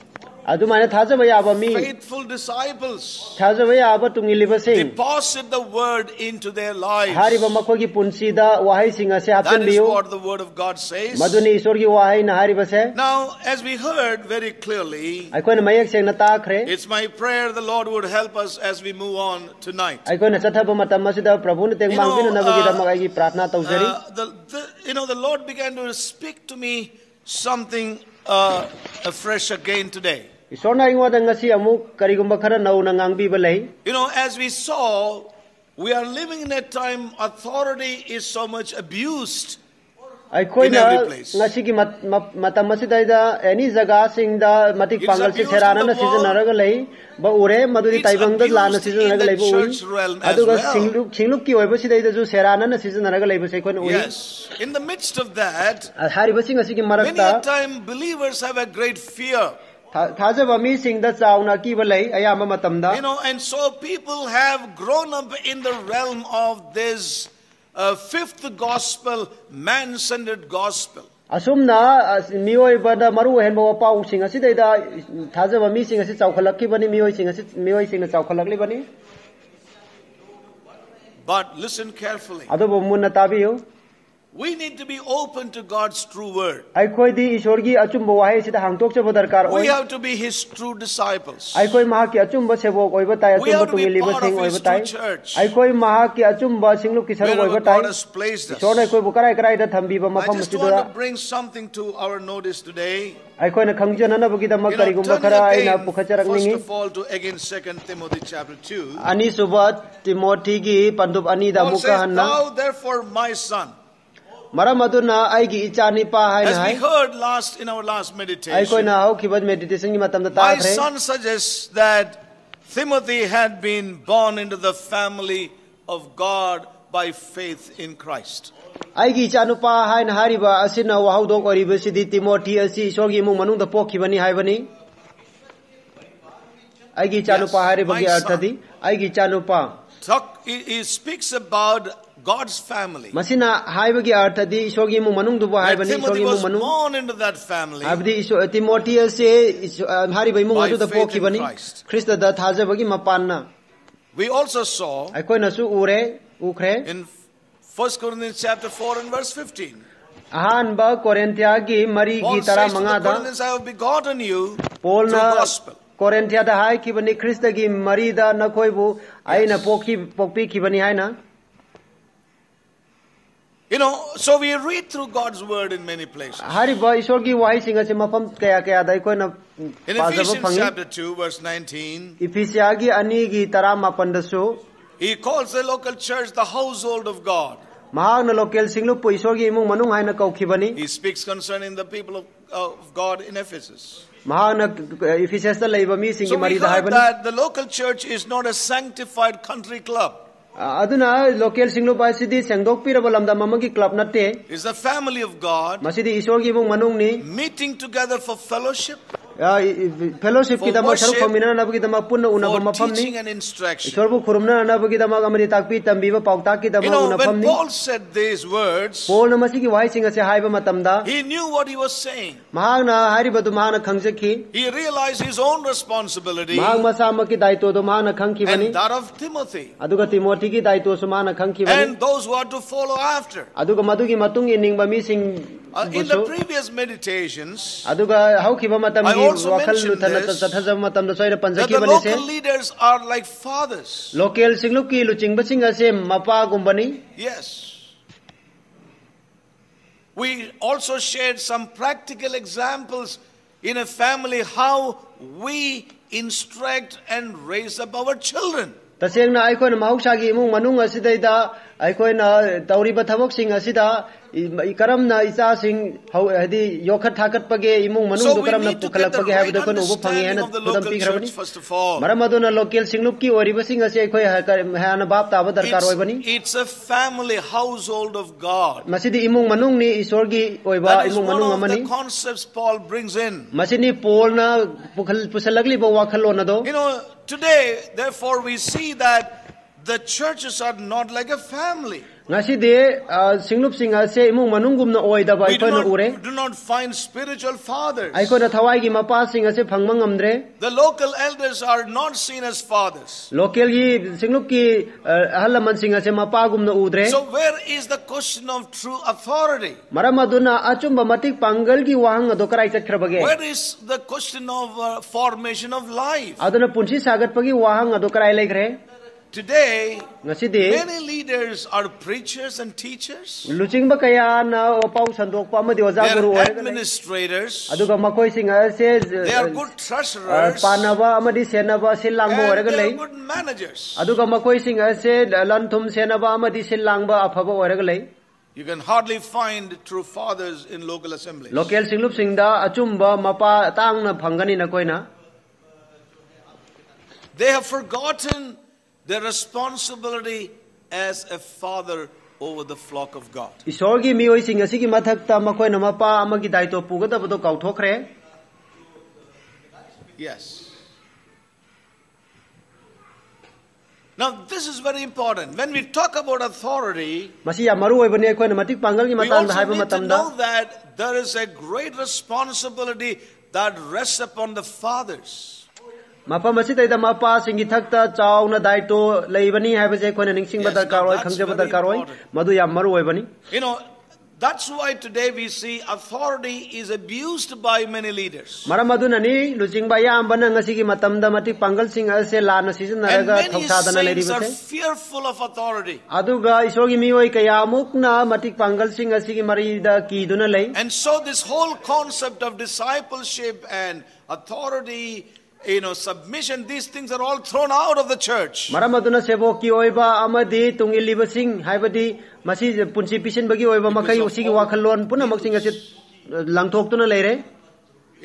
ꯑꯗꯨꯃꯥꯏꯅ ꯊꯥꯖꯕ ꯌꯥꯕ ꯃꯤ faithful disciples ꯊꯥꯖꯕ ꯌꯥꯕ ꯇꯨꯡꯏꯜꯂꯤꯕꯁꯤꯡ deposit the word into their lives. ꯍꯥꯏꯔꯤꯕ ꯃꯈꯣꯏꯒꯤ ꯄꯨꯟꯁꯤꯗ ꯋꯥꯍꯩꯁꯤꯡ ꯑꯁꯤ That is ꯍꯥꯞꯆꯤꯟꯕꯤꯌꯨ what the word of God says. ꯃꯗꯨꯅꯤ ꯏꯁꯣꯔꯒꯤ ꯋꯥꯍꯩꯅ ꯍꯥꯏꯔꯤꯕꯁꯦ Now, as we heard very clearly, ꯑꯩꯈꯣꯏꯅ ꯃꯌꯦꯛ ꯁꯦꯡꯅ ꯇꯥꯈ꯭ꯔꯦ it's my prayer the Lord would help us as we move on tonight. ꯑꯩꯈꯣꯏꯅ ꯆꯠꯊꯕ ꯃꯇꯝ ꯑꯁꯤꯗ ꯄ꯭ꯔꯚꯨꯅ ꯇꯦꯡ You know, ꯃꯥꯡꯕꯤꯅꯅꯕꯒꯤꯗꯃꯛ uh, ꯑꯩꯒꯤ ꯄ꯭ꯔꯥꯊꯅꯥ ꯇꯧꯖꯔꯤ Uh, the, the, you know, the Lord began to speak to me something uh, afresh again today. ꯏꯁꯣꯔꯅ ꯑꯩꯉꯣꯟꯗ ꯉꯁꯤ ꯑꯃꯨꯛ ꯀꯔꯤꯒꯨꯝꯕ ꯈꯔ ꯅꯧꯅ ꯉꯥꯡꯕꯤꯕ ꯂꯩ You know, as we saw, we are living in a time authority is so much abused. ꯑꯩꯈꯣꯏꯅ In every place. ꯉꯁꯤꯒꯤ ꯃꯠ- ꯃ- ꯃꯇꯝ ꯑꯁꯤꯗꯩꯗ ꯑꯦꯅꯤ ꯖꯒꯥꯁꯤꯡꯗ ꯃꯇꯤꯛ It's ꯄꯥꯡꯒꯜꯁꯤ abused ꯁꯦꯔꯥꯅꯅ in the world. ꯁꯤꯖꯤꯟꯅꯔꯒ ꯂꯩ ꯕ ꯎꯔꯦ ꯃꯗꯨꯗꯤ It's ꯇꯥꯏꯕꯪꯗ ꯂꯥꯟꯅ abused ꯁꯤꯖꯤꯟꯅꯔꯒ in the ꯂꯩꯕ ꯎꯏ church realm as ꯑꯗꯨꯒ well. ꯁꯤꯡꯂꯨꯞ ꯁꯤꯡꯂꯨꯞꯀꯤ ꯑꯣꯏꯕꯁꯤꯗꯩꯗꯁꯨ ꯁꯦꯔꯥꯅꯅ ꯁꯤꯖꯤꯟꯅꯔꯒ ꯂꯩꯕꯁꯦ ꯑꯩꯈꯣꯏꯅ ꯎꯏ Yes. In the midst of that, ꯍꯥꯏꯔꯤꯕꯁꯤꯡ ꯑꯁꯤꯒꯤ many ꯃꯔꯛꯇ a time believers have a great fear. ꯊꯥ- ꯊꯥꯖꯕ ꯃꯤꯁꯤꯡꯗ ꯆꯥꯎꯅ ꯑꯀꯤꯕ ꯂꯩ ꯑꯌꯥꯝꯕ ꯃꯇꯝꯗ You know, and so people have grown up in the realm of this uh, fifth gospel, man-centered gospel. ꯑꯁꯨꯝꯅ ꯑꯁ- ꯃꯤꯑꯣꯏꯕꯗ ꯃꯔꯨ ꯑꯣꯏꯍꯟꯕ ꯋꯥꯄꯥꯎꯁꯤꯡ ꯑꯁꯤꯗꯩꯗ ꯊꯥꯖꯕ ꯃꯤꯁꯤꯡ ꯑꯁꯤ ꯆꯥꯎꯈꯠꯂꯛꯈꯤꯕꯅꯤ ꯃꯤꯑꯣꯏꯁꯤꯡ ꯑꯁꯤ ꯃꯤꯑꯣꯏꯁꯤꯡꯅ ꯆꯥꯎꯈꯠꯂꯛꯂꯤꯕꯅꯤ But listen carefully. ꯑꯗꯨꯕꯨ ꯃꯨꯟꯅ ꯇꯥꯕꯤꯌꯨ We need to be open to God's true word. ꯑꯩꯈꯣꯏꯗꯤ ꯏꯁꯣꯔꯒꯤ ꯑꯆꯨꯝꯕ ꯋꯥꯍꯩꯁꯤꯗ ꯍꯥꯡꯗꯣꯛꯆꯕ ꯗꯔꯀꯥꯔ We ꯑꯣꯏ have to be His true disciples. ꯑꯩꯈꯣꯏ ꯃꯍꯥꯛꯀꯤ ꯑꯆꯨꯝꯕ ꯁꯦꯕꯣꯛ ꯑꯣꯏꯕ ꯇꯥꯏ We ꯑꯆꯨꯝꯕ have to be ꯇꯨꯡꯏꯜꯂꯤꯕꯁꯤꯡ part of ꯑꯣꯏꯕ His ꯇꯥꯏ true church. ꯑꯩꯈꯣꯏ ꯃꯍꯥꯛꯀꯤ ꯑꯆꯨꯝꯕ ꯁꯤꯡꯂꯨꯞꯀꯤ ꯁꯔꯨꯛ Wherever ꯑꯣꯏꯕ ꯇꯥꯏ God has placed ꯏꯁꯣꯔꯅ us. ꯑꯩꯈꯣꯏꯕꯨ ꯀꯔꯥꯏ ꯀꯔꯥꯏꯗ ꯊꯝꯕꯤꯕ I ꯃꯐꯝ just ꯑꯁꯤꯗ want to bring something to our notice today. ꯑꯩꯈꯣꯏꯅ ꯈꯪꯖꯅꯅꯕꯒꯤꯗꯃꯛ You know, ꯀꯔꯤꯒꯨꯝꯕ turning ꯈꯔ ꯑꯩꯅ again, first ꯄꯨꯈꯠꯆꯔꯛꯅꯤꯡꯉꯤ of all, to again Second Timothy chapter 2. ꯑꯅꯤꯁꯨꯕ ꯇꯤꯃꯣꯊꯤꯒꯤ ꯄꯟꯗꯨꯞ ꯑꯅꯤꯗ Paul ꯑꯃꯨꯛꯀ says, ꯍꯟꯅ Thou therefore, my son. मरम अदुना आइगी इच्छा नि पा है ना As we heard last in our last meditation. आई कोई ना हो कि बज मेडिटेशन की मतम ता My son suggests that Timothy had been born into the family of God by faith in Christ. आइगी इच्छा नु पा है ना हरी बा असी ना वाहु दों कोरी बसी दी तिमोथी असी ईश्वर की मु मनु द पोखी बनी है बनी आइगी इच्छा नु पा हरी बगी अर्थ दी आइगी इच्छा नु पा Talk, he, he speaks about God's family. ꯃꯁꯤꯅ ꯍꯥꯏꯕꯒꯤ ꯑꯔꯊꯗꯤ ꯏꯁꯣꯔꯒꯤ ꯏꯃꯨꯡ ꯃꯅꯨꯡꯗꯨꯕꯨ That ꯍꯥꯏꯕꯅꯤ Timothy ꯏꯁꯣꯔꯒꯤ was ꯏꯃꯨꯡ ꯃꯅꯨꯡ born into that family. ꯍꯥꯏꯕꯗꯤ ꯏꯁꯣ- ꯇꯤꯃꯣꯊꯤ ꯑꯁꯤ ꯏꯁꯣ- ꯑ, ꯍꯥꯏꯔꯤꯕ ꯏꯃꯨꯡ By ꯑꯗꯨꯗ faith in ꯄꯣꯛꯈꯤꯕꯅꯤ Christ. ꯈ꯭ꯔꯤꯁꯇꯗ ꯊꯥꯖꯕꯒꯤ ꯃꯄꯥꯟꯅ We also saw ꯑꯩꯈꯣꯏꯅꯁꯨ ꯎꯔꯦ ꯎꯈ꯭ꯔꯦ in 1 Corinthians chapter 4 and verse 15. ꯑꯍꯥꯟꯕ ꯀꯣꯔꯦꯟꯊꯤꯌꯥꯒꯤ ꯃꯔꯤꯒꯤ Paul ꯇꯔꯥ says to the ꯃꯉꯥꯗ Corinthians, I have begotten you ꯄꯣꯜꯅ through gospel. ꯀꯣꯔꯦꯟꯊꯤꯌꯥꯗ ꯍꯥꯏꯈꯤꯕꯅꯤ ꯈ꯭ꯔꯤꯁꯇꯒꯤ ꯃꯔꯤꯗ ꯅꯈꯣꯏꯕꯨ ꯑꯩꯅ ꯄꯣꯛꯈꯤ- ꯄꯣꯛꯄꯤꯈꯤꯕꯅꯤ ꯍꯥꯏꯅ You know, so we read through God's word in many places. ꯍꯥꯏꯔꯤꯕ ꯏꯁꯣꯔꯒꯤ ꯋꯥꯍꯩꯁꯤꯡ ꯑꯁꯤ ꯃꯐꯝ ꯀꯌꯥ ꯀꯌꯥꯗ ꯑꯩꯈꯣꯏꯅ In ꯄꯥꯖꯕ Ephesians ꯐꯪꯉꯤ chapter 2, verse 19, ꯏꯐꯤꯁꯤꯌꯥꯒꯤ ꯑꯅꯤꯒꯤ ꯇꯔꯥ ꯃꯥꯄꯟꯗꯁꯨ he calls the local church the household of God. ꯃꯍꯥꯛꯅ ꯂꯣꯀꯦꯜ ꯁꯤꯡꯂꯨꯞꯄꯨ ꯏꯁꯣꯔꯒꯤ ꯏꯃꯨꯡ ꯃꯅꯨꯡ ꯍꯥꯏꯅ ꯀꯧꯈꯤꯕꯅꯤ He speaks concerning the people of, of God in Ephesus. ꯃꯍꯥꯛꯅ ꯏꯐꯤꯁꯦꯁꯇ ꯂꯩꯕ ꯃꯤꯁꯤꯡꯒꯤ So we ꯃꯔꯤꯗ heard ꯍꯥꯏꯕꯅꯤ that the local church is not a sanctified country club. aduna local singlo pasidi sengdok piraba lamda is a family of god meeting together for fellowship? fellowship kidama sharu famina na kidama punna una ba mafamni shorbu khurumna na kidama amri takpi tambi ba pauta kidama una famni Paul said these words Paul na masi ki wai singa se haiba matamda he knew what he was saying mahang na hari ba du mahang khangse ki he realized his own responsibility mahang masa ma ki daito do mahang khang ki bani and that of Timothy aduga Timothy ki daito su mahang khang ki bani and those who are to follow after aduga madu ki matung in ning ba mi sing in the previous meditations aduga hau ki ba matam ki that the local leaders are like fathers. Local singluk ki lucingbasing ase mapa gumbani. Yes. We also shared some practical examples in a family how we instruct and raise up our children. तसेंगना आइकोन माउसागी इमुंग मनुंग असिदैदा आइकोन तौरीबा थबोकसिंग असिदा ꯀꯔꯝꯅ ꯏꯆꯥꯁꯤꯡ ꯍꯧ- ꯍꯥꯏꯗꯤ ꯌꯣꯛꯈꯠ ꯊꯥꯒꯠꯄꯒꯦ ꯏꯃꯨꯡ So ꯃꯅꯨꯡꯗꯨ we ꯀꯔꯝꯅ need to get the ꯄꯨꯈꯠꯂꯛꯄꯒꯦ right ꯍꯥꯏꯕꯗꯨ ꯑꯩꯈꯣꯏꯅ ꯎꯕ ꯐꯪꯉꯦ understanding ꯍꯥꯏꯅ of the ꯈꯨꯗꯝ local ꯄꯤꯈ꯭ꯔꯕꯅꯤ church first of all. ꯃꯔꯝ ꯑꯗꯨꯅ ꯂꯣꯀꯦꯜ ꯁꯤꯡꯂꯨꯞꯀꯤ ꯑꯣꯏꯔꯤꯕꯁꯤꯡ ꯑꯁꯤ ꯑꯩꯈꯣꯏ ꯍꯥꯟꯅ ꯚꯥꯞ ꯇꯥꯕ ꯗꯔꯀꯥꯔ ꯑꯣꯏꯕꯅꯤ It's, it's a family household of God. ꯃꯁꯤꯗꯤ ꯏꯃꯨꯡ ꯃꯅꯨꯡꯅꯤ ꯏꯁꯣꯔꯒꯤ ꯑꯣꯏꯕ That is ꯏꯃꯨꯡ one ꯃꯅꯨꯡ of ꯑꯃꯅꯤ the concepts Paul brings in. ꯃꯁꯤꯅꯤ ꯄꯣꯜꯅ ꯄꯨꯈꯜ- ꯄꯨꯁꯜꯂꯛꯂꯤꯕ ꯋꯥꯈꯜꯂꯣꯟ ꯑꯗꯣ You know, today, therefore, we see that the churches are not like a family. ꯉꯁꯤꯗꯤ ꯑ, ꯁꯤꯡꯂꯨꯞꯁꯤꯡ ꯑꯁꯦ ꯏꯃꯨꯡ ꯃꯅꯨꯡꯒꯨꯝꯅ ꯑꯣꯏꯗꯕ We do ꯑꯩꯈꯣꯏꯅ ꯎꯔꯦ not, do not find spiritual fathers. ꯑꯩꯈꯣꯏꯅ ꯊꯋꯥꯏꯒꯤ ꯃꯄꯥꯁꯤꯡ ꯑꯁꯦ ꯐꯪꯕ ꯉꯝꯗ꯭ꯔꯦ The local elders are not seen as fathers. ꯂꯣꯀꯦꯜꯒꯤ ꯁꯤꯡꯂꯨꯞꯀꯤ ꯑ, ꯑꯍꯜ ꯂꯃꯟꯁꯤꯡ ꯑꯁꯦ ꯃꯄꯥꯒꯨꯝꯅ ꯎꯗ꯭ꯔꯦ So, where is the question of true authority? ꯃꯔꯝ ꯑꯗꯨꯅ ꯑꯆꯨꯝꯕ ꯃꯇꯤꯛ ꯄꯥꯡꯒꯜꯒꯤ ꯋꯥꯍꯪ ꯑꯗꯣ ꯀꯔꯥꯏ ꯆꯠꯈ꯭ꯔꯕꯒꯦ Where is the question of uh, formation of life? ꯑꯗꯨꯅ ꯄꯨꯟꯁꯤ ꯁꯥꯒꯠꯄꯒꯤ ꯋꯥꯍꯪ ꯑꯗꯣ ꯀꯔꯥꯏ ꯂꯩꯈ꯭ꯔꯦ Today, many leaders are preachers and teachers. Luchingba kaya na amadi guru administrators. Aduga makoi singa. Eh, they are good treasurers. Eh, Panava. They are good managers. Singa eh, amadi. You can hardly find true fathers in local assemblies. Local singda mapa tang na phangani na koi na. They have forgotten their responsibility as a father over the flock of God. ꯏꯁꯣꯔꯒꯤ ꯃꯤꯑꯣꯏꯁꯤꯡ ꯑꯁꯤꯒꯤ ꯃꯊꯛꯇ ꯃꯈꯣꯏꯅ ꯃꯄꯥ ꯑꯃꯒꯤ ꯗꯥꯏꯇꯣ ꯄꯨꯒꯗꯕꯗꯣ ꯀꯥꯎꯊꯣꯛꯈ꯭ꯔꯦ Yes. Now, this is very important. When we talk about authority, ꯃꯁꯤ ꯌꯥꯝ ꯃꯔꯨ ꯑꯣꯏꯕꯅꯤ ꯑꯩꯈꯣꯏꯅ ꯃꯇꯤꯛ ꯄꯥꯡꯒꯜꯒꯤ we ꯃꯇꯥꯡꯗ also ꯍꯥꯏꯕ need to ꯃꯇꯝꯗ know that there is a great responsibility that rests upon the fathers. ꯃꯐꯝ ꯑꯁꯤꯗꯩꯗ ꯃꯄꯥꯁꯤꯡꯒꯤ ꯊꯛꯇ ꯆꯥꯎꯅ ꯗꯥꯏꯇꯣ ꯂꯩꯕꯅꯤ ꯍꯥꯏꯕꯁꯦ ꯑꯩꯈꯣꯏꯅ ꯅꯤꯡꯁꯤꯡꯕ Yes, ꯗꯔꯀꯥꯔ ꯑꯣꯏ that's ꯈꯪꯖꯕ very ꯗꯔꯀꯥꯔ ꯑꯣꯏ important. ꯃꯗꯨ ꯌꯥꯝ ꯃꯔꯨ ꯑꯣꯏꯕꯅꯤ You know, that's why today we see authority is abused by many leaders. ꯃꯔꯝ ꯑꯗꯨꯅꯅꯤ ꯂꯨꯆꯤꯡꯕ ꯑꯌꯥꯝꯕꯅ ꯉꯁꯤꯒꯤ ꯃꯇꯝꯗ ꯃꯇꯤꯛ ꯄꯥꯡꯒꯜꯁꯤꯡ ꯑꯁꯦ ꯂꯥꯟꯅ And ꯁꯤꯖꯤꯟꯅꯔꯒ many ꯊꯧꯁꯥꯗꯅ saints are ꯂꯩꯔꯤꯕꯁꯦ fearful of authority. ꯑꯗꯨꯒ ꯏꯁꯣꯔꯒꯤ ꯃꯤꯑꯣꯏ ꯀꯌꯥꯃꯨꯛꯅ ꯃꯇꯤꯛ ꯄꯥꯡꯒꯜꯁꯤꯡ ꯑꯁꯤꯒꯤ ꯃꯔꯤꯗ ꯀꯤꯗꯨꯅ ꯂꯩ And so this whole concept of discipleship and authority, you know, submission, these things are all thrown out of the church. ꯃꯔꯝ ꯑꯗꯨꯅ ꯁꯦꯕꯣꯛꯀꯤ ꯑꯣꯏꯕ ꯑꯃꯗꯤ ꯇꯨꯡꯏꯜꯂꯤꯕꯁꯤꯡ ꯍꯥꯏꯕꯗꯤ ꯃꯁꯤ ꯄꯨꯟꯁꯤ ꯄꯤꯁꯤꯟꯕꯒꯤ ꯑꯣꯏꯕ ꯃꯈꯩ Because of ꯁꯤꯒꯤ all ꯋꯥꯈꯜꯂꯣꯟ ꯄꯨꯝꯅꯃꯛꯁꯤꯡ ꯑꯁꯤ ꯂꯪꯊꯣꯛꯇꯨꯅ ꯂꯩꯔꯦ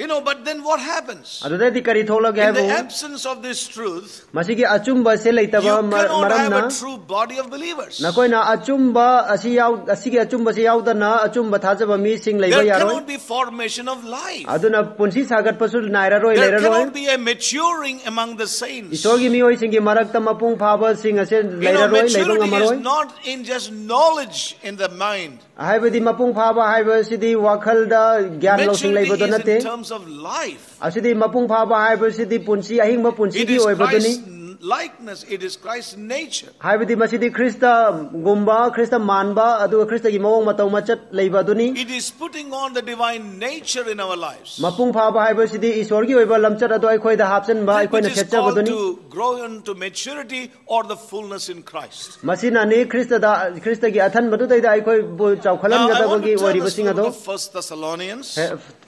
You know, but then what happens? ꯑꯗꯨꯗꯩꯗꯤ ꯀꯔꯤ ꯊꯣꯛꯂꯒꯦ In the ꯍꯥꯏꯕꯨ absence of this truth, ꯃꯁꯤꯒꯤ ꯑꯆꯨꯝꯕꯁꯦ you ꯂꯩꯇꯕ cannot have ꯃꯔꯝꯅ a true body of believers. ꯅꯈꯣꯏꯅ ꯑꯆꯨꯝꯕ ꯑꯁꯤ ꯌꯥꯎ ꯑꯁꯤꯒꯤ ꯑꯆꯨꯝꯕꯁꯤ ꯌꯥꯎꯗꯅ ꯑꯆꯨꯝꯕ ꯊꯥꯖꯕ ꯃꯤꯁꯤꯡ ꯂꯩꯕ There ꯌꯥꯔꯣꯏ cannot be formation of life. ꯑꯗꯨꯅ ꯄꯨꯟꯁꯤ ꯁꯥꯒꯠꯄꯁꯨ ꯅꯥꯏꯔꯔꯣꯏ There ꯂꯩꯔꯔꯣꯏ cannot be a maturing among the saints. You ꯏꯁꯣꯔꯒꯤ ꯃꯤꯑꯣꯏꯁꯤꯡꯒꯤ ꯃꯔꯛꯇ ꯃꯄꯨꯡ ꯐꯥꯕꯁꯤꯡ ꯑꯁꯦ know, ꯂꯩꯔꯔꯣꯏ ꯂꯩꯕ maturity is ꯉꯝꯃꯔꯣꯏ not in just knowledge in the mind. ꯍꯥꯏꯕꯗꯤ ꯃꯄꯨꯡ ꯐꯥꯕ ꯍꯥꯏꯕꯁꯤꯗꯤ ꯋꯥꯈꯜꯗ ꯒ꯭ꯌꯥꯟ ꯂꯧꯁꯤꯡ Maturity ꯂꯩꯕꯗꯣ is ꯅꯠꯇꯦ in terms of life. ꯑꯁꯤꯗꯤ ꯃꯄꯨꯡ ꯐꯥꯕ ꯍꯥꯏꯕꯁꯤꯗꯤ ꯄꯨꯟꯁꯤ ꯑꯍꯤꯡꯕ It ꯄꯨꯟꯁꯤꯒꯤ is ꯑꯣꯏꯕꯗꯨꯅꯤ Christ's likeness. It is Christ's nature. ꯍꯥꯏꯕꯗꯤ ꯃꯁꯤꯗꯤ ꯈ꯭ꯔꯤꯁꯇꯒꯨꯝꯕ ꯈ꯭ꯔꯤꯁꯇ ꯃꯥꯟꯕ ꯑꯗꯨꯒ ꯈ꯭ꯔꯤꯁꯇꯒꯤ ꯃꯑꯣꯡ ꯃꯇꯧ ꯃꯆꯠ ꯂꯩꯕ ꯑꯗꯨꯅꯤ It is putting on the divine nature in our lives. ꯃꯄꯨꯡ ꯐꯥꯕ ꯍꯥꯏꯕꯁꯤꯗꯤ ꯏꯁꯣꯔꯒꯤ ꯑꯣꯏꯕ ꯂꯝꯆꯠ ꯑꯗꯨ ꯑꯩꯈꯣꯏꯗ ꯍꯥꯞꯆꯤꯟꯕ Which ꯑꯩꯈꯣꯏꯅ is called ꯁꯦꯠꯆꯕꯗꯨꯅꯤ to grow into maturity or the fullness in Christ. ꯃꯁꯤꯅꯅꯤ ꯈ꯭ꯔꯤꯁꯇꯗ ꯈ꯭ꯔꯤꯁꯇꯒꯤ ꯑꯊꯟꯕꯗꯨꯗꯩꯗ ꯑꯩꯈꯣꯏꯕꯨ Now, I ꯆꯥꯎꯈꯠꯍꯟꯒꯗꯕꯒꯤ want to turn us ꯑꯣꯏꯔꯤꯕꯁꯤꯡ to ꯑꯗꯣ the First Thessalonians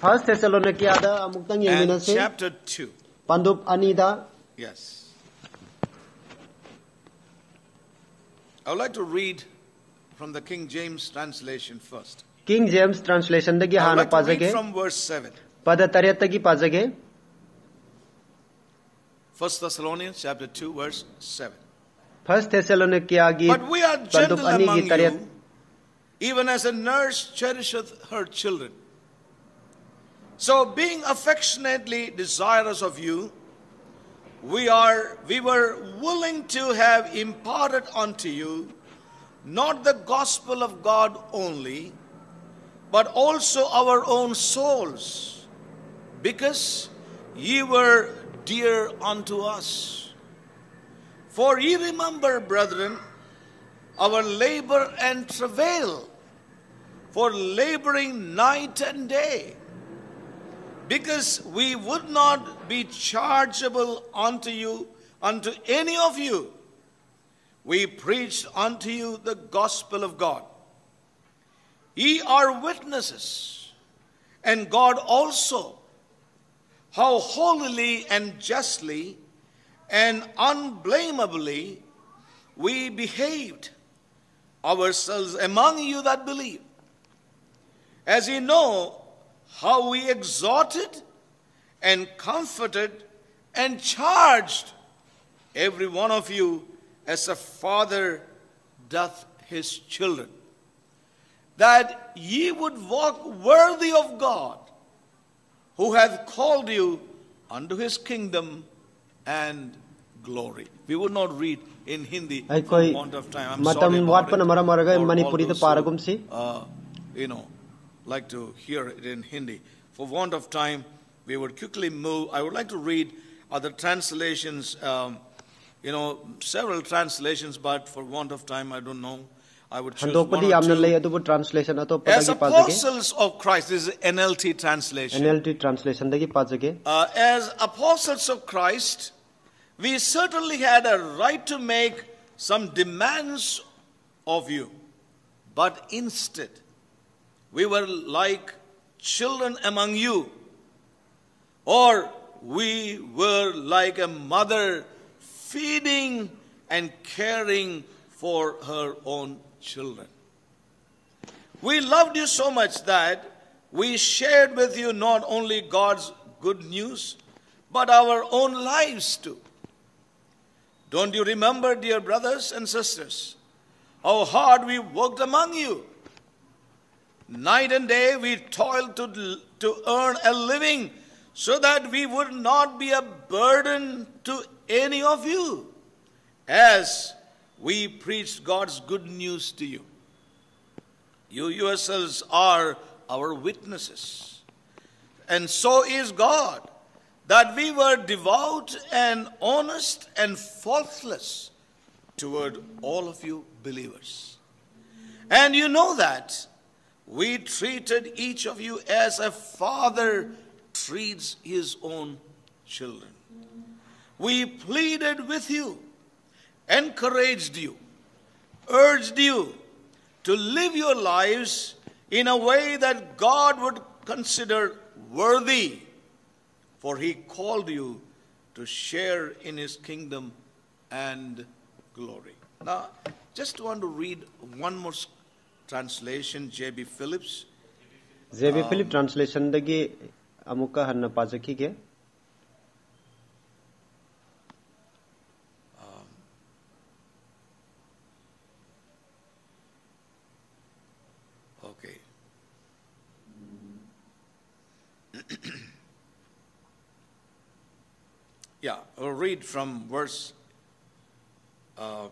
ꯐꯥꯔꯁ ꯊꯦꯁalonicada ꯑꯃꯨꯛꯇꯪ and ꯌꯦꯡꯃꯤꯟꯅꯁꯤ chapter 2. ꯄꯥꯟꯗꯨꯞ ꯑꯅꯤꯗ Yes. I would like to read from the King James translation first. King James ಟ್ರಾನ್ಸ್ಲೇಷನ್ದagi I would ಹಾನ like to read ಪಾಜಗೆ from verse 7. ಪದ ತರೆಯತ್ತಗಿ ಪಾಜಗೆ First Thessalonians chapter 2 verse 7. First ಥೆಸಲೋನಿಕ್ಯಾಗಿ But we are ಪಂದುಪ್ gentle ಅನಿಗಿ among ತರೆಯತ್ you, even as a nurse cherisheth her children. So, being affectionately desirous of you, we are we were willing to have imparted unto you not the gospel of God only, but also our own souls, because ye were dear unto us. For ye remember, brethren, our labor and travail, for laboring night and day, because we would not be chargeable unto you, unto any of you. We preached unto you the gospel of God. Ye are witnesses, and God also, how holily and justly and unblameably we behaved ourselves among you that believe, as ye know how we exhorted and comforted and charged every one of you as a father doth his children, that ye would walk worthy of God, who hath called you unto his kingdom and glory. We would not read in Hindi I amount of time. I'm matam sorry about it. Manipuri all those who, uh, you know, like to hear it in Hindi. For want of time, we would quickly move. I would like to read other translations, um, you know, several translations, but for want of time, I don't know. I would choose one or two. translation As apostles of Christ, this is NLT translation. NLT translation Uh, as apostles of Christ, we certainly had a right to make some demands of you. But instead, we were like children among you, or we were like a mother feeding and caring for her own children. We loved you so much that we shared with you not only God's good news, but our own lives too. Don't you remember, dear brothers and sisters, how hard we worked among you? Night and day we toiled to, to earn a living so that we would not be a burden to any of you as we preached God's good news to you. You yourselves are our witnesses. And so is God, that we were devout and honest and faultless toward all of you believers. And you know that we treated each of you as a father treats his own children. We pleaded with you, encouraged you, urged you to live your lives in a way that God would consider worthy, for He called you to share in His kingdom and glory. Now, just want to read one more translation, J.B. Phillips. JB Phillips, translation dagi amuka hanna pajakige Okay. yeah, I'll read from verse uh,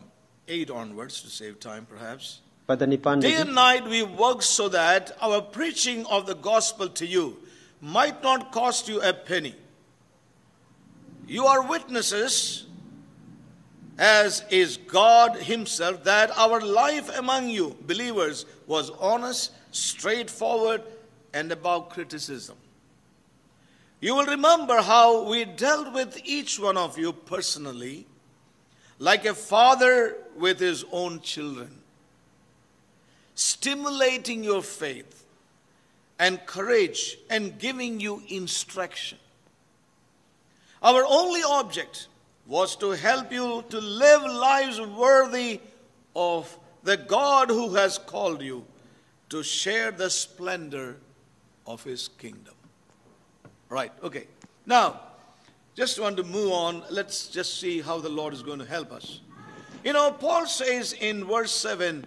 8 onwards to save time, perhaps. Day and night we work so that our preaching of the gospel to you might not cost you a penny. You are witnesses, as is God Himself, that our life among you, believers, was honest, straightforward, and above criticism. You will remember how we dealt with each one of you personally, like a father with his own children stimulating your faith and courage and giving you instruction. Our only object was to help you to live lives worthy of the God who has called you to share the splendor of his kingdom. Right, okay. Now, just want to move on. Let's just see how the Lord is going to help us. You know, Paul says in verse 7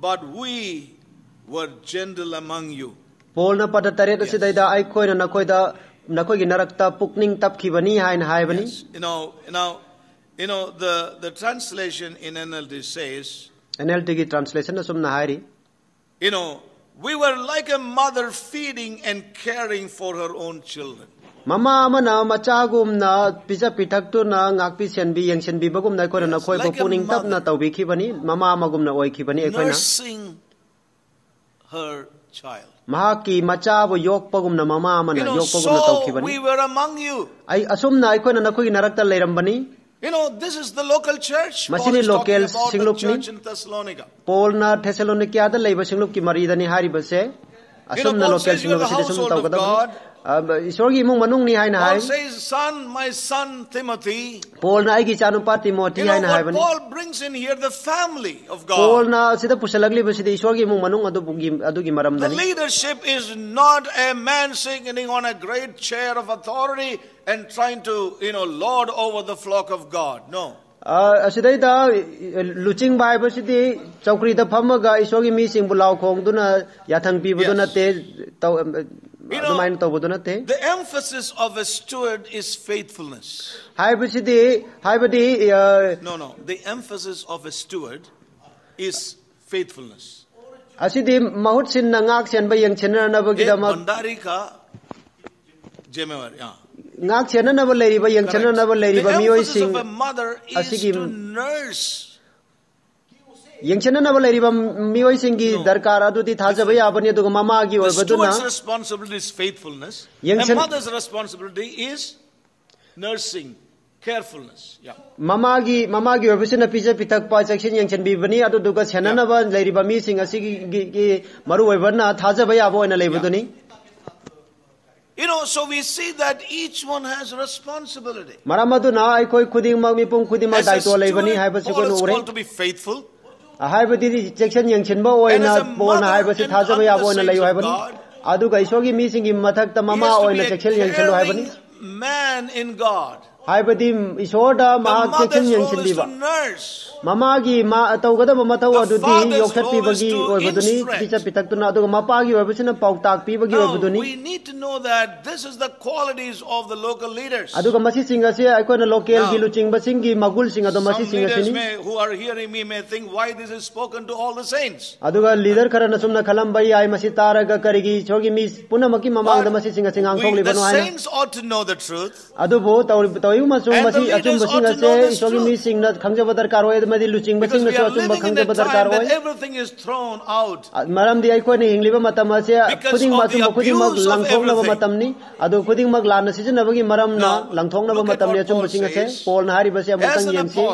But we were gentle among you. Paul na pada taret asidaida aikoi na nakoida nakoigi narakta pukning tapkhibani hain haibani Yes. You know, now, you know, the, the translation in NLT says, NLT gi translation na sumna hairi you know, we were like a mother feeding and caring for her own children. Mama amana machagum na pisa pithak na ngakpi senbi yengsenbi bagum na koina Yes, nakoi like a puning tap na mother. tawbi khibani mama amagum na oi khibani ekoi na Nursing her child. mahaki machabu yokpagum na mama amana You know, yokpagum na so we tawkhibani were among you. ai asum na aikoi na nakoi narakta leirambani You know, this is the local church. Paul Masini is talking local about the singlupni. church in Thessalonica. Paul na Thessalonica da ꯏꯁꯣꯔꯒꯤ ꯏꯃꯨꯡ ꯃꯅꯨꯡꯅꯤ son my son timothy. ꯄꯣꯜꯅ ꯑꯩꯒꯤ paul brings in here? The family of god. The leadership is not a man sitting on a great chair of authority and trying to you know lord over the flock of god. No. ꯑꯁꯤꯗꯩꯗ ꯂꯨꯆꯤꯡꯕ ꯍꯥꯏꯕꯁꯤꯗꯤ ꯆꯧꯀ꯭ꯔꯤꯗ ꯐꯝꯃꯒ ꯏꯁꯣꯔꯒꯤ ꯃꯤꯁꯤꯡꯕꯨ ꯂꯥꯎ ꯈꯣꯡꯗꯨꯅ ꯌꯥꯊꯪ ꯄꯤꯕꯗꯨ ꯅꯠꯇꯦ ತಗೋದನತೆ the emphasis of a steward is faithfulness. Hai bisidi hai bidi no no the emphasis of a steward is faithfulness. asidi mahut sin nangak sen ba yang chen na ba gidama bandari ka jemewar nurse ꯃꯤꯑꯣꯏꯁꯤꯡꯒꯤ ꯗꯔꯀꯥꯔ ꯑꯗꯨꯗꯤ ꯊꯥꯖꯕ ꯌꯥꯕꯅꯤ ꯑꯗꯨꯒ ꯃꯃꯥꯒꯤ The ꯑꯣꯏꯕꯗꯨꯅ steward's responsibility is faithfulness. Yang A chen- mother's responsibility is nursing, carefulness. Yeah. ꯃꯃꯥꯒꯤ ꯃꯃꯥꯒꯤ ꯑꯣꯏꯕꯁꯤꯅ ꯄꯤꯖ ꯄꯤꯊꯛꯄ ꯆꯦꯛꯁꯤꯟ ꯌꯦꯡꯁꯤꯟꯕꯤꯕꯅꯤ ꯑꯗꯨꯗꯨꯒ ꯁꯦꯟꯅꯅꯕ ꯂꯩꯔꯤꯕ ꯃꯤꯁꯤꯡ ꯑꯁꯤꯒꯤ ꯃꯔꯨꯑꯣꯏꯕꯅ ꯊꯥꯖꯕ ꯌꯥꯕ ꯑꯣꯏꯅ ꯂꯩꯕꯗꯨꯅꯤ You know, so we see that each one has responsibility. ꯃꯔꯝ ꯑꯗꯨꯅ ꯑꯩꯈꯣꯏ ꯈꯨꯗꯤꯡꯃꯛ ꯃꯤꯄꯨꯝ ꯈꯨꯗꯤꯡꯃꯛ As a ꯗꯥꯏꯇꯣ ꯂꯩꯕꯅꯤ steward, ꯍꯥꯏꯕꯁꯤ Paul ꯑꯩꯈꯣꯏꯅ is ꯎꯔꯦ called to be faithful. ꯍꯥꯏꯕꯗꯤ ꯆꯦꯛꯁꯤꯟ ꯌꯦꯡꯁꯤꯟꯕ ꯑꯣꯏꯅ And as a ꯄꯣꯜꯅ mother ꯍꯥꯏꯕꯁꯤ and ꯊꯥꯖꯕ ꯌꯥꯕ under the ꯑꯣꯏꯅ ꯂꯩꯌꯨ saints of ꯍꯥꯏꯕꯅꯤ God, ꯑꯗꯨꯒ ꯏꯁꯣꯔꯒꯤ ꯃꯤꯁꯤꯡꯒꯤ ꯃꯊꯛꯇ He ꯃꯃꯥ has to ꯑꯣꯏꯅ be a ꯆꯦꯛꯁꯤꯟ ꯌꯦꯡꯁꯤꯜꯂꯨ ꯍꯥꯏꯕꯅꯤ caring man in God. ꯍꯥꯏꯕꯗꯤ ꯏꯁꯣꯔꯗ The ꯃꯍꯥꯛ ꯆꯦꯛꯁꯤꯟ mother's role is ꯌꯦꯡꯁꯤꯟꯕꯤꯕ to nurse. ꯃꯃꯥꯒꯤ ꯃꯥ ꯇꯧꯒꯗꯕ ꯃꯊꯧ The ꯑꯗꯨꯗꯤ father's ꯌꯣꯛꯈꯠꯄꯤꯕꯒꯤ role is to ꯑꯣꯏꯕꯗꯨꯅꯤ instruct. ꯄꯤꯖ ꯄꯤꯊꯛꯇꯨꯅ ꯑꯗꯨꯒ ꯃꯄꯥꯒꯤ ꯑꯣꯏꯕꯁꯤꯅ ꯄꯥꯎꯇꯥꯛ ꯄꯤꯕꯒꯤ Now, ꯑꯣꯏꯕꯗꯨꯅꯤ we need to know that this is the qualities of the local leaders. ꯑꯗꯨꯒ ꯃꯁꯤꯁꯤꯡ ꯑꯁꯤ ꯑꯩꯈꯣꯏꯅ ꯂꯣꯀꯦꯜꯒꯤ Now, ꯂꯨꯆꯤꯡꯕꯁꯤꯡꯒꯤ ꯃꯒꯨꯜꯁꯤꯡ ꯑꯗꯣ Some ꯃꯁꯤꯁꯤꯡ leaders ꯑꯁꯤꯅꯤ may, who are hearing me may think why this is spoken to all the saints. ꯑꯗꯨꯒ leader ꯈꯔꯅ ꯁꯨꯝꯅ ꯈꯜꯂꯝꯕ ꯌꯥꯏ ꯃꯁꯤ ꯇꯥꯔꯒ ꯀꯔꯤꯒꯤ ꯏꯁꯣꯔꯒꯤ ꯃꯤ ꯄꯨꯝꯅꯃꯛꯀꯤ ꯃꯃꯥꯡꯗ But ꯃꯁꯤꯁꯤꯡ ꯑꯁꯤ we, the ꯉꯥꯡꯊꯣꯛꯂꯤꯕꯅꯣ ꯍꯥꯏꯅ saints ought to know the truth. ꯑꯗꯨꯕꯨ toyum asum masi achum basing ase isogi mi sing na khangja badar kar hoy madi luching basing na achum ba khangja badar kar hoy everything is thrown out maram di ai ko ni hingliba matam ase khuding ma chum khuding ma langthong na matam ni adu khuding ma lan na sizna bagi maram na langthong na matam ni achum basing ase paul na hari base amutang yem si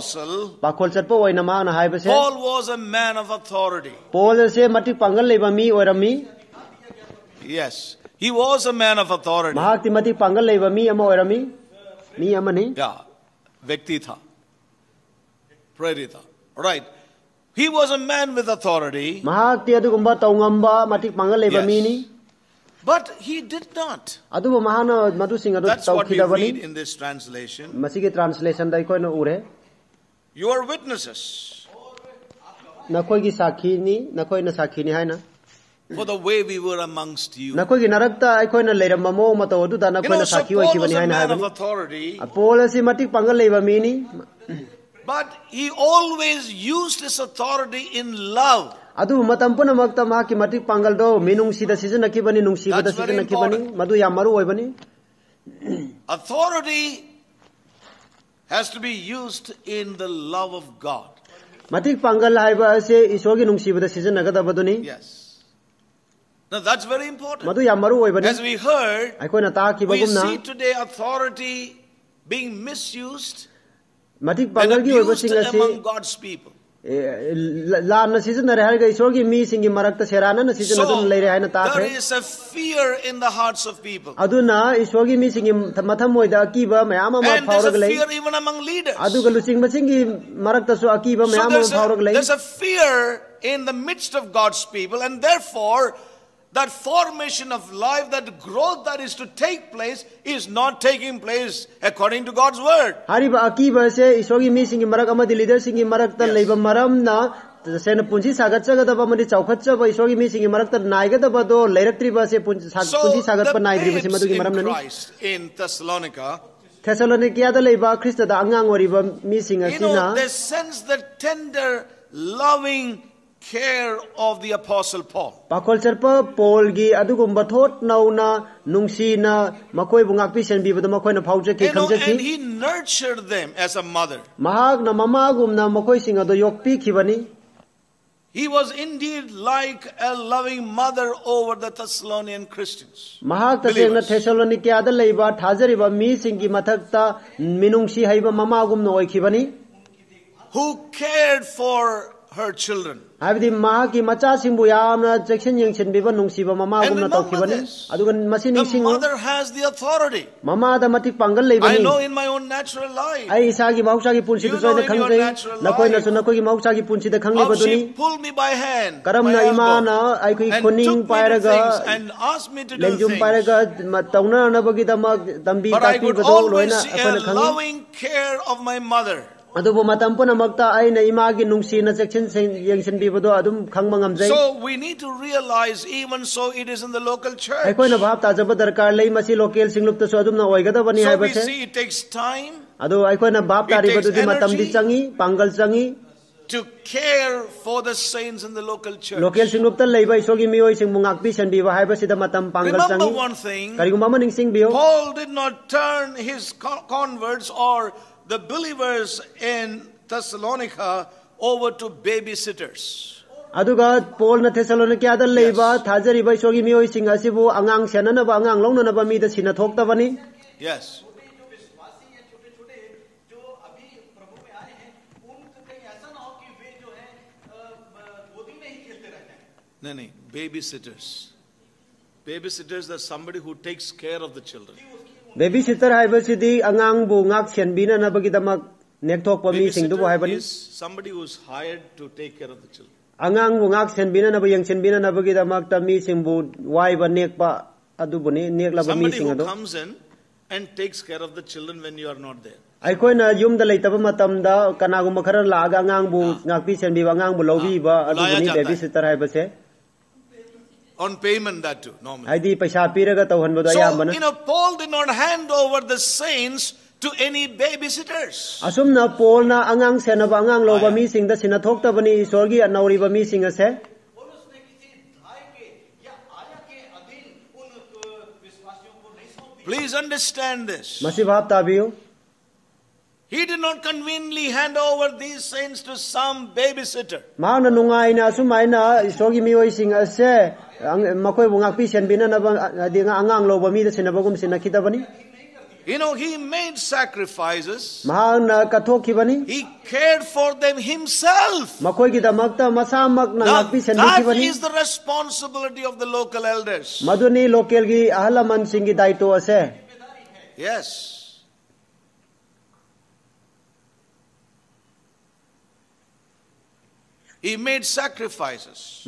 pakol chat po oina ma na hai base paul was a man of authority paul ase mati pangal leba mi oirami yes he was a man of authority mahak timati pangal leba mi ama oirami નિયમની Yeah, Vyakti tha. Prairie tha. Right. He was a man with authority. ꯃꯍꯥꯛ ꯇꯤ ꯑꯗꯨꯒꯨꯝꯕ ꯇꯧꯉꯝꯕ ꯃꯇꯤꯛ ꯃꯥꯡꯒꯜ But he did not. That's what we ꯇꯧꯈꯤꯗꯕꯅꯤ read in this translation. ꯃꯁꯤꯒꯤ ꯇ꯭ꯔꯥꯟꯁꯂꯦꯁꯟꯗ ꯑꯩꯈꯣꯏꯅ ꯎꯔꯦ You are witnesses for the way we were amongst you ꯅꯈꯣꯏꯒꯤ ꯅꯔꯛꯇ ꯑꯩꯈꯣꯏꯅ ꯂꯩꯔꯝꯕ ꯃꯑꯣꯡ ꯃꯇꯧ ꯑꯗꯨꯗ you know ꯅꯈꯣꯏꯅ so ꯁꯥꯈꯤ Paul was ꯑꯣꯏꯈꯤꯕꯅꯤ a ꯍꯥꯏꯅ man of ꯍꯥꯏꯕꯅꯤ authority ꯄꯣꯜ ꯑꯁꯤ ꯃꯇꯤꯛ ꯄꯥꯡꯒꯜ ꯂꯩꯕ ꯃꯤꯅꯤ but he always used his authority in love ꯑꯗꯨꯕꯨ ꯃꯇꯝ ꯄꯨꯝꯅꯃꯛꯇ ꯃꯍꯥꯛꯀꯤ ꯃꯇꯤꯛ ꯄꯥꯡꯒꯜꯗꯣ ꯃꯤꯅꯨꯡꯁꯤꯗ ꯁꯤꯖꯤꯟꯅꯈꯤꯕꯅꯤ ꯅꯨꯡꯁꯤꯕꯗ That's very ꯁꯤꯖꯤꯟꯅꯈꯤꯕꯅꯤ important. ꯃꯗꯨ ꯌꯥꯝ ꯃꯔꯨ ꯑꯣꯏꯕꯅꯤ authority has to be used in the love of God ꯃꯇꯤꯛ ꯄꯥꯡꯒꯜ ꯍꯥꯏꯕ ꯑꯁꯤ ꯏꯁꯣꯔꯒꯤ ꯅꯨꯡꯁꯤꯕꯗ ꯁꯤꯖꯤꯟꯅꯒꯗꯕꯗꯨꯅꯤ yes Now that's very important. As we heard, we see today authority being misused ꯃꯇꯤꯛ ꯄꯥꯡꯒꯜꯒꯤ ꯑꯣꯏꯕꯁꯤꯡ among God's people. ꯂꯥꯟꯅ ꯁꯤꯖꯤꯟꯅꯔꯦ ꯍꯥꯏꯔꯒ ꯏꯁꯣꯔꯒꯤ ꯃꯤꯁꯤꯡꯒꯤ ꯃꯔꯛꯇ ꯁꯦꯔꯥꯟꯅꯅ ꯁꯤꯖꯤꯟꯅꯗꯨꯅ ꯂꯩꯔꯦ ꯍꯥꯏꯅ ꯇꯥꯈ꯭ꯔꯦ ꯑꯗꯨꯅ ꯏꯁꯣꯔꯒꯤ ꯃꯤꯁꯤꯡꯒꯤ ꯃꯊꯃꯣꯏꯗ ꯑꯀꯤꯕ ꯃꯌꯥꯝ ꯑꯃ ꯐꯥꯎꯔꯒ ꯂꯩ ꯑꯗꯨꯒ ꯂꯨꯆꯤꯡꯕꯁꯤꯡꯒꯤ ꯃꯔꯛꯇꯁꯨ ꯑꯀꯤꯕ ꯃꯌꯥꯝ ꯑꯃ ꯐꯥꯎꯔꯒ ꯂꯩ there's a fear in the midst of God's people and therefore that formation of life, that growth that is to take place is not taking place according to God's word. ꯍꯥꯏꯔꯤꯕ ꯑꯀꯤꯕ ꯑꯁꯦ ꯏꯁꯣꯔꯒꯤ ꯃꯤꯁꯤꯡꯒꯤ ꯃꯔꯛ ꯑꯃꯗꯤ ꯂꯤꯗꯔꯁꯤꯡꯒꯤ ꯃꯔꯛꯇ Yes. ꯂꯩꯕ ꯃꯔꯝꯅ ꯇꯁꯦꯡꯅ ꯄꯨꯟꯁꯤ ꯁꯥꯒꯠꯆꯒꯗꯕ ꯑꯃꯗꯤ ꯆꯥꯎꯈꯠꯆꯕ ꯏꯁꯣꯔꯒꯤ ꯃꯤꯁꯤꯡꯒꯤ ꯃꯔꯛꯇ ꯅꯥꯏꯒꯗꯕꯗꯣ ꯂꯩꯔꯛꯇ꯭ꯔꯤꯕ ꯑꯁꯦ ꯄꯨꯟꯁꯤ ꯁꯥ- So ꯄꯨꯟꯁꯤ the ꯁꯥꯒꯠꯄ ꯅꯥꯏꯗ꯭ꯔꯤꯕꯁꯤ babes ꯃꯗꯨꯒꯤ in ꯃꯔꯝꯅꯅꯤ Christ in Thessalonica, ꯊꯦꯁalonikiyada ꯂꯩꯕ ꯈ꯭ꯔꯤꯁꯇꯗ ꯑꯉꯥꯡ ꯑꯣꯏꯔꯤꯕ ꯃꯤꯁꯤꯡ you ꯑꯁꯤꯅ know, care of the apostle Paul. Pakol charpa Paul gi adugumba thot nauna nungsi na ma makoi bungak pi sen bibada makoi na phauja ki khamja ki. And he nurtured them as a mother. Mahag na mama gum na ma koi singa do yok pi ki bani. He was indeed like a loving mother over the Thessalonian Christians. Mahag ta sengna Thessaloniki ada leiba thajari ba mi singi mathak ta minungsi haiba mama gum no oi khibani. Who cared for her children. ꯍꯥꯏꯕꯗꯤ ꯃꯍꯥꯛꯀꯤ ꯃꯆꯥꯁꯤꯡꯕꯨ ꯌꯥꯝꯅ ꯆꯦꯛꯁꯤꯟ ꯌꯦꯡꯁꯤꯟꯕꯤꯕ ꯅꯨꯡꯁꯤꯕ And ꯃꯃꯥꯒꯨꯝꯅ remember ꯇꯧꯈꯤꯕꯅꯤ this. ꯑꯗꯨꯒ ꯃꯁꯤ The ꯅꯤꯡꯁꯤꯡꯉꯨ mother has the authority. ꯃꯃꯥꯗ ꯃꯇꯤꯛ ꯄꯥꯡꯒꯜ I ꯂꯩꯕꯅꯤ know in my own natural life. ꯑꯩ ꯏꯁꯥꯒꯤ ꯃꯍꯧꯁꯥꯒꯤ ꯄꯨꯟꯁꯤꯗꯁꯨ You know ꯑꯩꯅ in your ꯈꯪꯖꯩ natural ꯅꯈꯣꯏꯅꯁꯨ life ꯅꯈꯣꯏꯒꯤ ꯃꯍꯧꯁꯥꯒꯤ ꯄꯨꯟꯁꯤꯗ How ꯈꯪꯂꯤꯕꯗꯨꯅꯤ she pulled me by hand, my ꯀꯔꯝꯅ ꯏꯃꯥꯅ elbow, ꯑꯩꯈꯣꯏꯒꯤ and ꯈꯨꯅꯤꯡ took me to ꯄꯥꯏꯔꯒ things and asked me to do ꯂꯦꯡꯖꯨꯝ things. ꯄꯥꯏꯔꯒ ꯃ- ꯇꯧꯅꯅꯕꯒꯤꯗꯃꯛ ꯇꯝꯕꯤ But I could ꯇꯥꯛꯄꯤꯕꯗꯨ ꯂꯣꯏꯅ always see ꯑꯩꯈꯣꯏꯅ a ꯈꯪꯉꯤ loving care of my mother. ꯑꯗꯨꯕꯨ ꯃꯇꯝ ꯄꯨꯝꯅꯃꯛꯇ ꯑꯩꯅ ꯏꯃꯥꯒꯤ ꯅꯨꯡꯁꯤꯅ ꯆꯦꯛꯁꯤꯟ ꯌꯦꯡꯁꯤꯟꯕꯤꯕꯗꯣ ꯑꯗꯨꯝ ꯈꯪꯕ ꯉꯝꯖꯩ So we need to realize even so it is in the local church. ꯑꯩꯈꯣꯏꯅ ꯚꯥꯞ ꯇꯥꯖꯕ ꯗꯔꯀꯥꯔ ꯂꯩ ꯃꯁꯤ ꯂꯣꯀꯦꯜ ꯁꯤꯡꯂꯨꯞꯇꯁꯨ ꯑꯗꯨꯝꯅ ꯑꯣꯏꯒꯗꯕꯅꯤ So we ꯍꯥꯏꯕꯁꯦ see it takes time ꯑꯗꯨ ꯑꯩꯈꯣꯏꯅ ꯚꯥꯞ It takes ꯇꯥꯔꯤꯕꯗꯨꯗꯤ ꯃꯇꯝꯗꯤ energy. ꯆꯪꯉꯤ ꯄꯥꯡꯒꯜ ꯆꯪꯉꯤ to care for the saints in the local church. Local ꯁꯤꯡꯂꯨꯞꯇ ꯂꯩꯕ ꯏꯁꯣꯔꯒꯤ ꯃꯤꯑꯣꯏꯁꯤꯡꯕꯨ ꯉꯥꯛꯄꯤ ꯁꯦꯟꯕꯤꯕ ꯍꯥꯏꯕꯁꯤꯗ ꯃꯇꯝ ꯄꯥꯡꯒꯜ Remember ꯆꯪꯉꯤ one thing, ꯀꯔꯤꯒꯨꯝꯕ ꯑꯃ ꯅꯤꯡꯁꯤꯡꯕꯤꯌꯨ Paul did not turn his co- converts or the believers in Thessalonica over to babysitters. ꯑꯗꯨꯒ ꯄꯣꯜꯅ ꯊꯦꯁꯂꯣꯅꯤꯀꯤꯌꯥꯗ ꯂꯩꯕ ꯊꯥꯖꯔꯤꯕ ꯏꯁꯣꯔꯒꯤ ꯃꯤꯑꯣꯏꯁꯤꯡ ꯑꯁꯤꯕꯨ ꯑꯉꯥꯡ ꯁꯦꯟꯅꯅꯕ ꯑꯉꯥꯡ ꯂꯧꯅꯅꯕ ꯃꯤꯗ ꯁꯤꯟꯅꯊꯣꯛꯇꯕꯅꯤ Yes. No, babysitters. Babysitters are somebody who takes care of the children. Babysitter ꯍꯥꯏꯕꯁꯤꯗꯤ ꯑꯉꯥꯡꯕꯨ ꯉꯥꯛ ꯁꯦꯟꯕꯤꯅꯅꯕꯒꯤꯗꯃꯛ ꯅꯦꯛꯊꯣꯛꯄ ꯃꯤꯁꯤꯡꯗꯨꯕꯨ Babysitter ꯍꯥꯏꯕꯅꯤ is somebody who is hired to take care of the children. ꯑꯉꯥꯡꯕꯨ ꯉꯥꯛ ꯁꯦꯟꯕꯤꯅꯅꯕ ꯌꯦꯡꯁꯤꯟꯕꯤꯅꯅꯕꯒꯤꯗꯃꯛꯇ ꯃꯤꯁꯤꯡꯕꯨ ꯋꯥꯏꯕ ꯅꯦꯛꯄ ꯑꯗꯨꯕꯨꯅꯤ ꯅꯦꯛꯂꯕ Somebody ꯃꯤꯁꯤꯡ who ꯑꯗꯨ comes in and takes care of the children when you are not there. ꯑꯩꯈꯣꯏꯅ ꯌꯨꯝꯗ ꯂꯩꯇꯕ ꯃꯇꯝꯗ ꯀꯅꯥꯒꯨꯝꯕ ꯈꯔ ꯂꯥꯛꯑꯒ ꯑꯉꯥꯡꯕꯨ ꯉꯥꯛꯄꯤ ꯁꯦꯟꯕꯤꯕ ꯑꯉꯥꯡꯕꯨ ꯂꯧꯕꯤꯕ Ah. ꯑꯗꯨꯕꯨꯅꯤ ꯂꯥꯌꯥ ꯕꯦꯕꯤ ꯖꯥꯇꯥ ꯁꯤꯇꯔ ꯍꯥꯏꯕꯁꯦ on payment that too, normally. So, you know, Paul did not hand over the saints. To any babysitters. Asumna Paul na angang sa na bangang lo bami missing da sinatok ta bani isorgi at nauri ba missing asa? Please understand this. Masibab tabiyo. He did not conveniently hand over these saints to some babysitter. Maano nungay na asumay na isorgi miyo ising asa? मकोबु गापी सेनबिननब आदि आंगांग लोब मीद सेनबगुम सेनखिदबनी You know, he made sacrifices. He cared for them himself. Now, that is the responsibility of the local elders. Yes. He made sacrifices.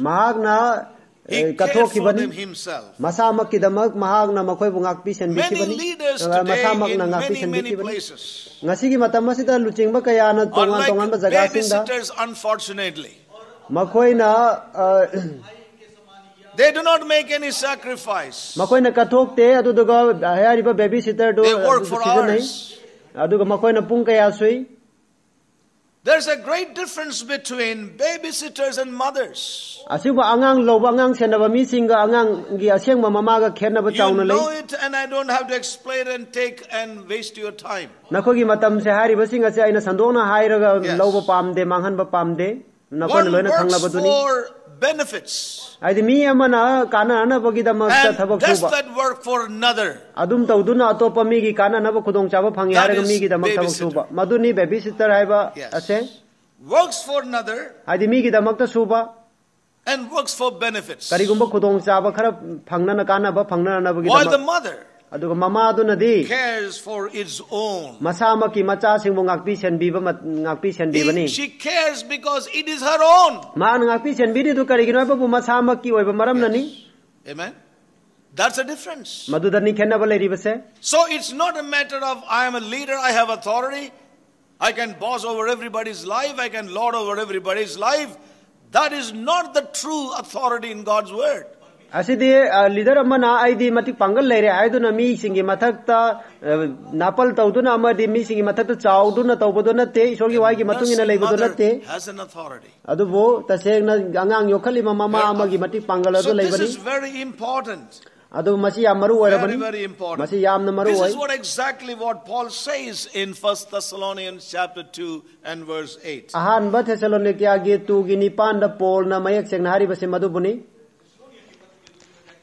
ꯃꯍꯥꯛꯅ He eh, cared for ꯀꯠꯊꯣꯛꯈꯤꯕꯅꯤ them himself. ꯃꯁꯥꯃꯛꯀꯤꯗꯃꯛ ꯃꯍꯥꯛꯅ ꯃꯈꯣꯏꯕꯨ ꯉꯥꯛꯄꯤ Many ꯁꯦꯟꯕꯤꯈꯤꯕꯅꯤ leaders ꯑꯗꯨꯒ today ꯃꯁꯥꯃꯛꯅ in ꯉꯥꯛꯄꯤ many, many ꯁꯦꯟꯕꯤꯈꯤꯕꯅꯤ places ꯉꯁꯤꯒꯤ ꯃꯇꯝ ꯑꯁꯤꯗ ꯂꯨꯆꯤꯡꯕ ꯀꯌꯥꯅ are ꯇꯣꯉꯥꯟ like ꯇꯣꯉꯥꯟꯕ ꯖꯒꯥꯁꯤꯡꯗ babysitters, unfortunately. ꯃꯈꯣꯏꯅ ꯑ, They do not make any sacrifice. ꯃꯈꯣꯏꯅ ꯀꯠꯊꯣꯛꯇꯦ ꯑꯗꯨꯗꯨꯒ ꯍꯥꯏꯔꯤꯕ ꯕꯦꯕꯤ ꯁꯤꯇꯔꯗꯨ They work ꯑꯗꯨꯗꯨ for ꯁꯤꯖꯤꯟꯅꯩ hours. ꯑꯗꯨꯒ ꯃꯈꯣꯏꯅ ꯄꯨꯡ ꯀꯌా ꯁꯨꯏ There's a great difference between babysitters and mothers. You know it and I don't have to explain and take and waste your time. Nako gi for benefits. And. Does that work for another? Adum ta uduna atopa mi ki kana na ba khudong chava phangi hare mi ki da chava thaba khuba. Maduni baby sister hai ba ase. Works for another. Adi mi ki damak ta suba. And works for benefits. Kari gumba khudong chava khara phangna na kana ba phangna na ba ki da. While the mother ꯑꯗꯨꯒ ꯃꯃꯥꯗꯨꯅꯗꯤ cares for its own. ꯃꯁꯥꯃꯛꯀꯤ ꯃꯆꯥꯁꯤꯡꯕꯨ ꯉꯥꯛꯄꯤ ꯁꯦꯟꯕꯤꯕ ꯃꯠ- ꯉꯥꯛꯄꯤ ꯁꯦꯟꯕꯤꯕꯅꯤ He- she cares because it is her own. ꯃꯥꯅ ꯉꯥꯛꯄꯤ ꯁꯦꯟꯕꯤꯔꯤꯗꯨ ꯀꯔꯤꯒꯤꯅꯣ ꯍꯥꯏꯕꯕꯨ ꯃꯁꯥꯃꯛꯀꯤ ꯑꯣꯏꯕ ꯃꯔꯝꯅꯅꯤ Amen. That's a difference. ꯃꯗꯨꯗꯅꯤ ꯈꯦꯠꯅꯕ ꯂꯩꯔꯤꯕꯁꯦ So it's not a matter of I am a leader, I have authority, I can boss over everybody's life, I can lord over everybody's life. That is not the true authority in God's word. ꯑꯁꯤꯗꯤ ꯑ, leader ꯑꯃꯅ ꯑꯩꯗꯤ ꯃꯇꯤꯛ ꯄꯥꯡꯒꯜ ꯂꯩꯔꯦ ꯍꯥꯏꯗꯨꯅ ꯃꯤꯁꯤꯡꯒꯤ ꯃꯊꯛꯇ ꯑ, ꯅꯥꯄꯜ ꯇꯧꯗꯨꯅ ꯑꯃꯗꯤ ꯃꯤꯁꯤꯡꯒꯤ ꯃꯊꯛꯇ ꯆꯥꯎꯗꯨꯅ ꯇꯧꯕꯗꯨ ꯅꯠꯇꯦ ꯏꯁꯣꯔꯒꯤ ꯋꯥꯒꯤ ꯃꯇꯨꯡ ꯏꯟꯅ Nursing ꯂꯩꯕꯗꯨ mother ꯅꯠꯇꯦ has an authority. ꯑꯗꯨꯕꯨ ꯇꯁꯦꯡꯅ ꯑꯉꯥꯡ ꯌꯣꯛꯈꯠꯂꯤꯕ ꯃꯃꯥ ꯑꯃꯒꯤ ꯃꯇꯤꯛ ꯄꯥꯡꯒꯜ ꯑꯗꯨ So this ꯂꯩꯕꯅꯤ is very important. ꯑꯗꯨ ꯃꯁꯤ ꯌꯥꯝ ꯃꯔꯨ Very, ꯑꯣꯏꯔꯕꯅꯤ very important. ꯃꯁꯤ ꯌꯥꯝꯅ ꯃꯔꯨ This ꯑꯣꯏ is what exactly what Paul says in 1 Thessalonians chapter 2 and verse 8. ꯑꯍꯥꯟꯕ ꯊꯦꯁalonikiyagi ꯇꯨꯒꯤ ꯅꯤꯄꯥꯟꯗ ꯄꯣꯜꯅ ꯃꯌꯦꯛ ꯁꯦꯡꯅ ꯍꯥꯏꯔꯤꯕꯁꯤ ꯃꯗꯨꯕꯨꯅꯤ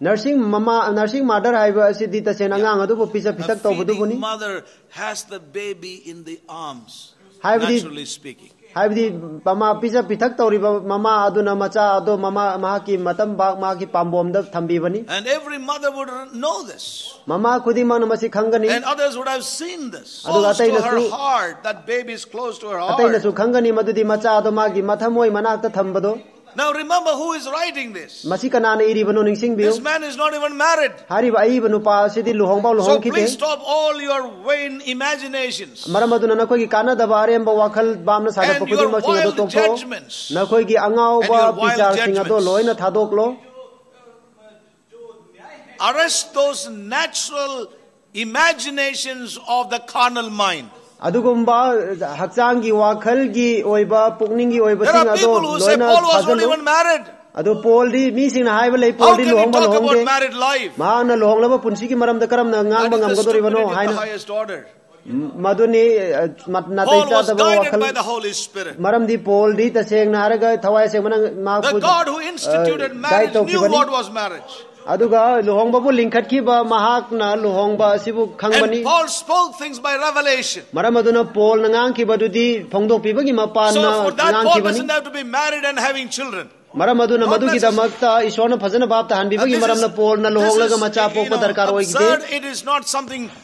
ꯅꯔꯁꯤꯡ ꯃꯃꯥ ꯅꯔꯁꯤꯡ ꯃꯥꯗꯔ ꯍꯥꯏꯕ ꯑꯁꯤꯗꯤ ꯇꯁꯦꯡꯅ ꯑꯉꯥꯡ ꯑꯗꯨꯕꯨ ꯄꯤꯖ A ꯄꯤꯊꯛ ꯇꯧꯕꯗꯨꯕꯨꯅꯤ feeding mother has the baby in the arms, Hybrid- naturally speaking. ꯍꯥꯏꯕꯗꯤ ꯃꯃꯥ ꯄꯤꯖ ꯄꯤꯊꯛ ꯇꯧꯔꯤꯕ ꯃꯃꯥ ꯑꯗꯨꯅ ꯃꯆꯥ ꯑꯗꯣ ꯃꯃꯥ ꯃꯍꯥꯛꯀꯤ ꯃꯇꯝ ꯕꯥꯛ ꯃꯍꯥꯛꯀꯤ ꯄꯥꯝꯕꯣꯝꯗ ꯊꯝꯕꯤꯕꯅꯤ And every mother would know this. ꯃꯃꯥ ꯈꯨꯗꯤꯡꯃꯛꯅ ꯃꯁꯤ ꯈꯪꯒꯅꯤ And others would have seen this. Aduga Close to her atainasu- heart. That baby is close to her heart. ꯑꯇꯩꯅꯁꯨ ꯈꯪꯒꯅꯤ ꯃꯗꯨꯗꯤ ꯃꯆꯥ ꯑꯗꯣ ꯃꯥꯒꯤ ꯃꯊꯃꯣꯏ ꯃꯅꯥꯛꯇ ꯊꯝꯕꯗꯣ Now remember who is writing this. This man is not even married. So please stop all your vain imaginations. Maramadu na nakoi ki kana dabare mba wakal ki pichar. Arrest those natural imaginations of the carnal mind. ꯑꯗꯨꯒꯨꯝꯕ ꯍꯛꯆꯥꯡꯒꯤ ꯋꯥꯈꯜꯒꯤ ꯑꯣꯏꯕ ꯄꯨꯛꯅꯤꯡꯒꯤ There ꯑꯣꯏꯕꯁꯤꯡ are ꯑꯗꯣ people who say ꯂꯣꯏꯅ Paul was not ꯊꯥꯖꯜꯂꯨ even married. ꯑꯗꯨ ꯄꯣꯜꯗꯤ ꯃꯤꯁꯤꯡꯅ ꯍꯥꯏꯕ ꯂꯩ How ꯄꯣꯜꯗꯤ can he ꯂꯨꯍꯣꯡꯕ talk about ꯂꯨꯍꯣꯡꯗꯦ married life? ꯃꯍꯥꯛꯅ ꯂꯨꯍꯣꯡꯂꯕ ꯄꯨꯟꯁꯤꯒꯤ ꯃꯔꯝꯗ ꯀꯔꯝꯅ That ꯉꯥꯡꯕ is the ꯉꯝꯒꯗꯣꯔꯤꯕꯅꯣ stupidity of the ꯍꯥꯏꯅ highest order. ꯃꯗꯨꯅꯤ ꯑ, ꯃ- ꯅꯥꯇꯩ Paul was ꯆꯥꯗꯕ guided ꯋꯥꯈꯜ by the Holy Spirit. ꯃꯔꯝꯗꯤ ꯄꯣꯜꯗꯤ tꯁꯦꯡꯅ ꯍꯥꯏꯔꯒ ꯊꯋꯥꯏ ꯁꯦꯡꯕꯅ The ꯃꯍꯥꯛꯄꯨ God who instituted guide marriage knew ꯇꯧꯈꯤꯕꯅꯤ what was marriage. ꯑꯗꯨꯒ ꯂꯨꯍꯣꯡꯕꯕꯨ ꯂꯤꯡꯈꯠꯈꯤꯕ ꯃꯍꯥꯛꯅ ꯂꯨꯍꯣꯡꯕ ꯑꯁꯤꯕꯨ ꯈꯪꯕꯅꯤ And Paul spoke things by revelation. ꯃꯔꯝ ꯑꯗꯨꯅ ꯄꯣꯜꯅ ꯉꯥꯡꯈꯤꯕꯗꯨꯗꯤ ꯐꯣꯡꯗꯣꯛꯄꯤꯕꯒꯤ ꯃꯄꯥꯟꯅ So for that, Paul ꯉꯥꯡꯈꯤꯕꯅꯤ doesn't have to be married and having children. ꯃꯔꯝ ꯑꯗꯨꯅ Not ꯃꯗꯨꯒꯤꯗꯃꯛꯇ ꯏꯁꯣꯔꯅ ꯐꯖꯅ ꯚꯥꯞ And ꯇꯥꯍꯟꯕꯤꯕꯒꯤ this ꯃꯔꯝꯅ is- ꯄꯣꯜꯅ this ꯂꯨꯍꯣꯡꯂꯒ is, ꯃꯆꯥ you ꯄꯣꯛꯄ know, ꯗꯔꯀꯥꯔ ꯑꯣꯏꯈꯤꯗꯦ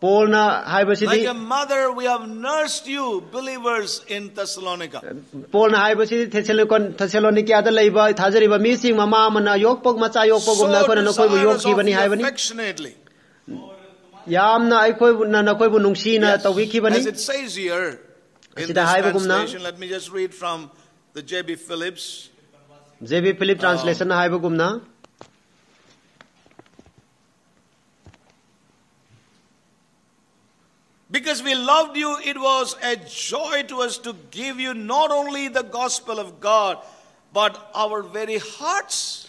nursed you. ꯄꯣꯜꯅ ꯍꯥꯏꯕꯁꯤꯗꯤ Like a mother, we have nursed you, believers in Thessalonica. ꯄꯣꯜꯅ ꯍꯥꯏꯕꯁꯤꯗꯤ ꯊꯦꯁꯦꯂꯣꯀꯣꯟ- ꯊꯦꯁꯦꯂꯣꯅꯤꯀꯤꯌꯥꯗ ꯂꯩꯕ ꯊꯥꯖꯔꯤꯕ ꯃꯤꯁꯤꯡ ꯃꯃꯥ ꯑꯃꯅ ꯌꯣꯛꯄ ꯃꯆꯥ ꯌꯣꯛꯄꯒꯨꯝꯅ So ꯑꯩꯈꯣꯏꯅ ꯅꯈꯣꯏꯕꯨ desirous of ꯌꯣꯛꯈꯤꯕꯅꯤ you ꯍꯥꯏꯕꯅꯤ affectionately. ꯌꯥꯝꯅ ꯑꯩꯈꯣꯏꯕꯨꯅ ꯅꯈꯣꯏꯕꯨ ꯅꯨꯡꯁꯤꯅ Yes. ꯇꯧꯕꯤꯈꯤꯕꯅꯤ As it says here in ꯑꯁꯤꯗ this ꯍꯥꯏꯕꯒꯨꯝꯅ- translation, let me just read from the J.B. Phillips. J B Philip translation ꯍꯥꯏꯕꯒꯨꯝꯅ Because we loved you, it was a joy to us to give you not only the gospel of God, but our very hearts.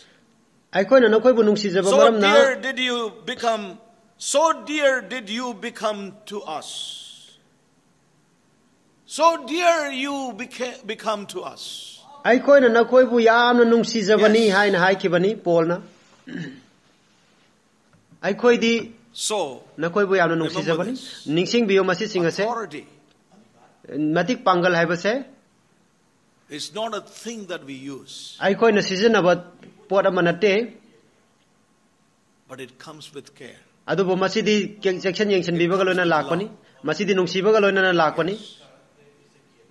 ꯑꯩꯈꯣꯏꯅ ꯅꯈꯣꯏꯕꯨ ꯅꯨꯡꯁꯤꯖꯕ So ꯃꯔꯝꯅ dear did you become, so dear did you become to us. So dear you beca- become to us. ꯑꯩꯈꯣꯏꯅ ꯅꯈꯣꯏꯕꯨ ꯌꯥꯝꯅ ꯅꯨꯡꯁꯤꯖꯕꯅꯤ Yes. ꯍꯥꯏꯅ ꯍꯥꯏꯈꯤꯕꯅꯤ ꯄꯣꯜꯅ ꯑꯩꯈꯣꯏꯗꯤ So, ꯅꯈꯣꯏꯕꯨ ꯌꯥꯝꯅ ꯅꯨꯡꯁꯤꯖꯕꯅꯤ ꯅꯤꯡꯁꯤꯡꯕꯤꯌꯨ ꯃꯁꯤꯁꯤꯡ ꯑꯁꯦ authority ꯃꯇꯤꯛ ꯄꯥꯡꯒꯜ ꯍꯥꯏꯕꯁꯦ is not a thing that we use, ꯑꯩꯈꯣꯏꯅ ꯁꯤꯖꯤꯟꯅꯕ ꯄꯣꯠ ꯑꯃ nate but it comes with care. ꯑꯗꯨꯕꯨ ꯃꯁꯤꯗꯤ ꯆꯦꯛꯁꯤꯟ ꯌꯦꯡꯁꯤꯟꯕꯤꯕꯒ ꯂꯣꯏꯅ ꯂꯥꯛꯄꯅꯤ ꯃꯁꯤꯗꯤ ꯅꯨꯡꯁꯤꯕꯒ ꯂꯣꯏꯅꯅ ꯂꯥꯛꯄꯅꯤ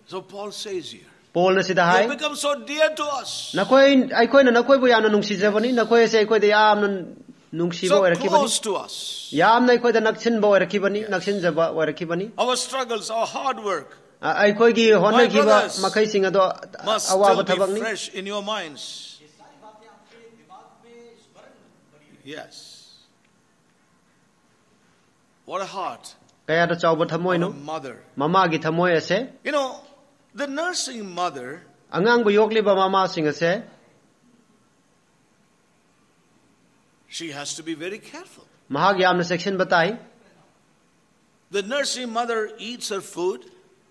So Paul says here, ꯄꯣꯜꯅ ꯁꯤꯗ you hi have become so dear to us, ꯅꯈꯣꯏ ꯑꯩꯈꯣꯏꯅ ꯅꯈꯣꯏꯕꯨ ꯌꯥꯝꯅ ꯅꯨꯡꯁꯤꯖꯕꯅꯤ ꯅꯈꯣꯏ ꯑꯁꯦ ꯑꯩꯈꯣꯏꯗ ꯌꯥꯝꯅ ꯅꯨꯡꯁꯤꯕ so ꯑꯣꯏꯔꯛꯈꯤꯕꯅꯤ close to us. ꯌꯥꯝꯅ ꯑꯩꯈꯣꯏꯗ ꯅꯛꯁꯤꯟꯕ ꯑꯣꯏꯔꯛꯈꯤꯕꯅꯤ ꯅꯛꯁꯤꯟꯖꯕ ꯑꯣꯏꯔꯛꯈꯤꯕꯅꯤ Our struggles, our hard work ꯑ- ꯑꯩꯈꯣꯏꯒꯤ ꯍꯣꯠꯅꯈꯤꯕ brothers ꯃꯈꯩꯁꯤꯡ ꯑꯗꯣ must ꯑꯋꯥꯕ still be ꯊꯕꯛꯅꯤ fresh in your minds. Yes. What a heart. ꯀꯌꯥꯗ ꯆꯥꯎꯕ What a ꯊꯃꯣꯏꯅꯣ mother. ꯃꯃꯥꯒꯤ ꯊꯃꯣꯏ ꯑꯁꯦ You know, the nursing mother ꯑꯉꯥꯡꯕꯨ ꯌꯣꯛꯂꯤꯕ ꯃꯃꯥꯁꯤꯡ ꯑꯁꯦ She has to be very careful. महाज्ञा में सेक्शन बताई The nursing mother eats her food.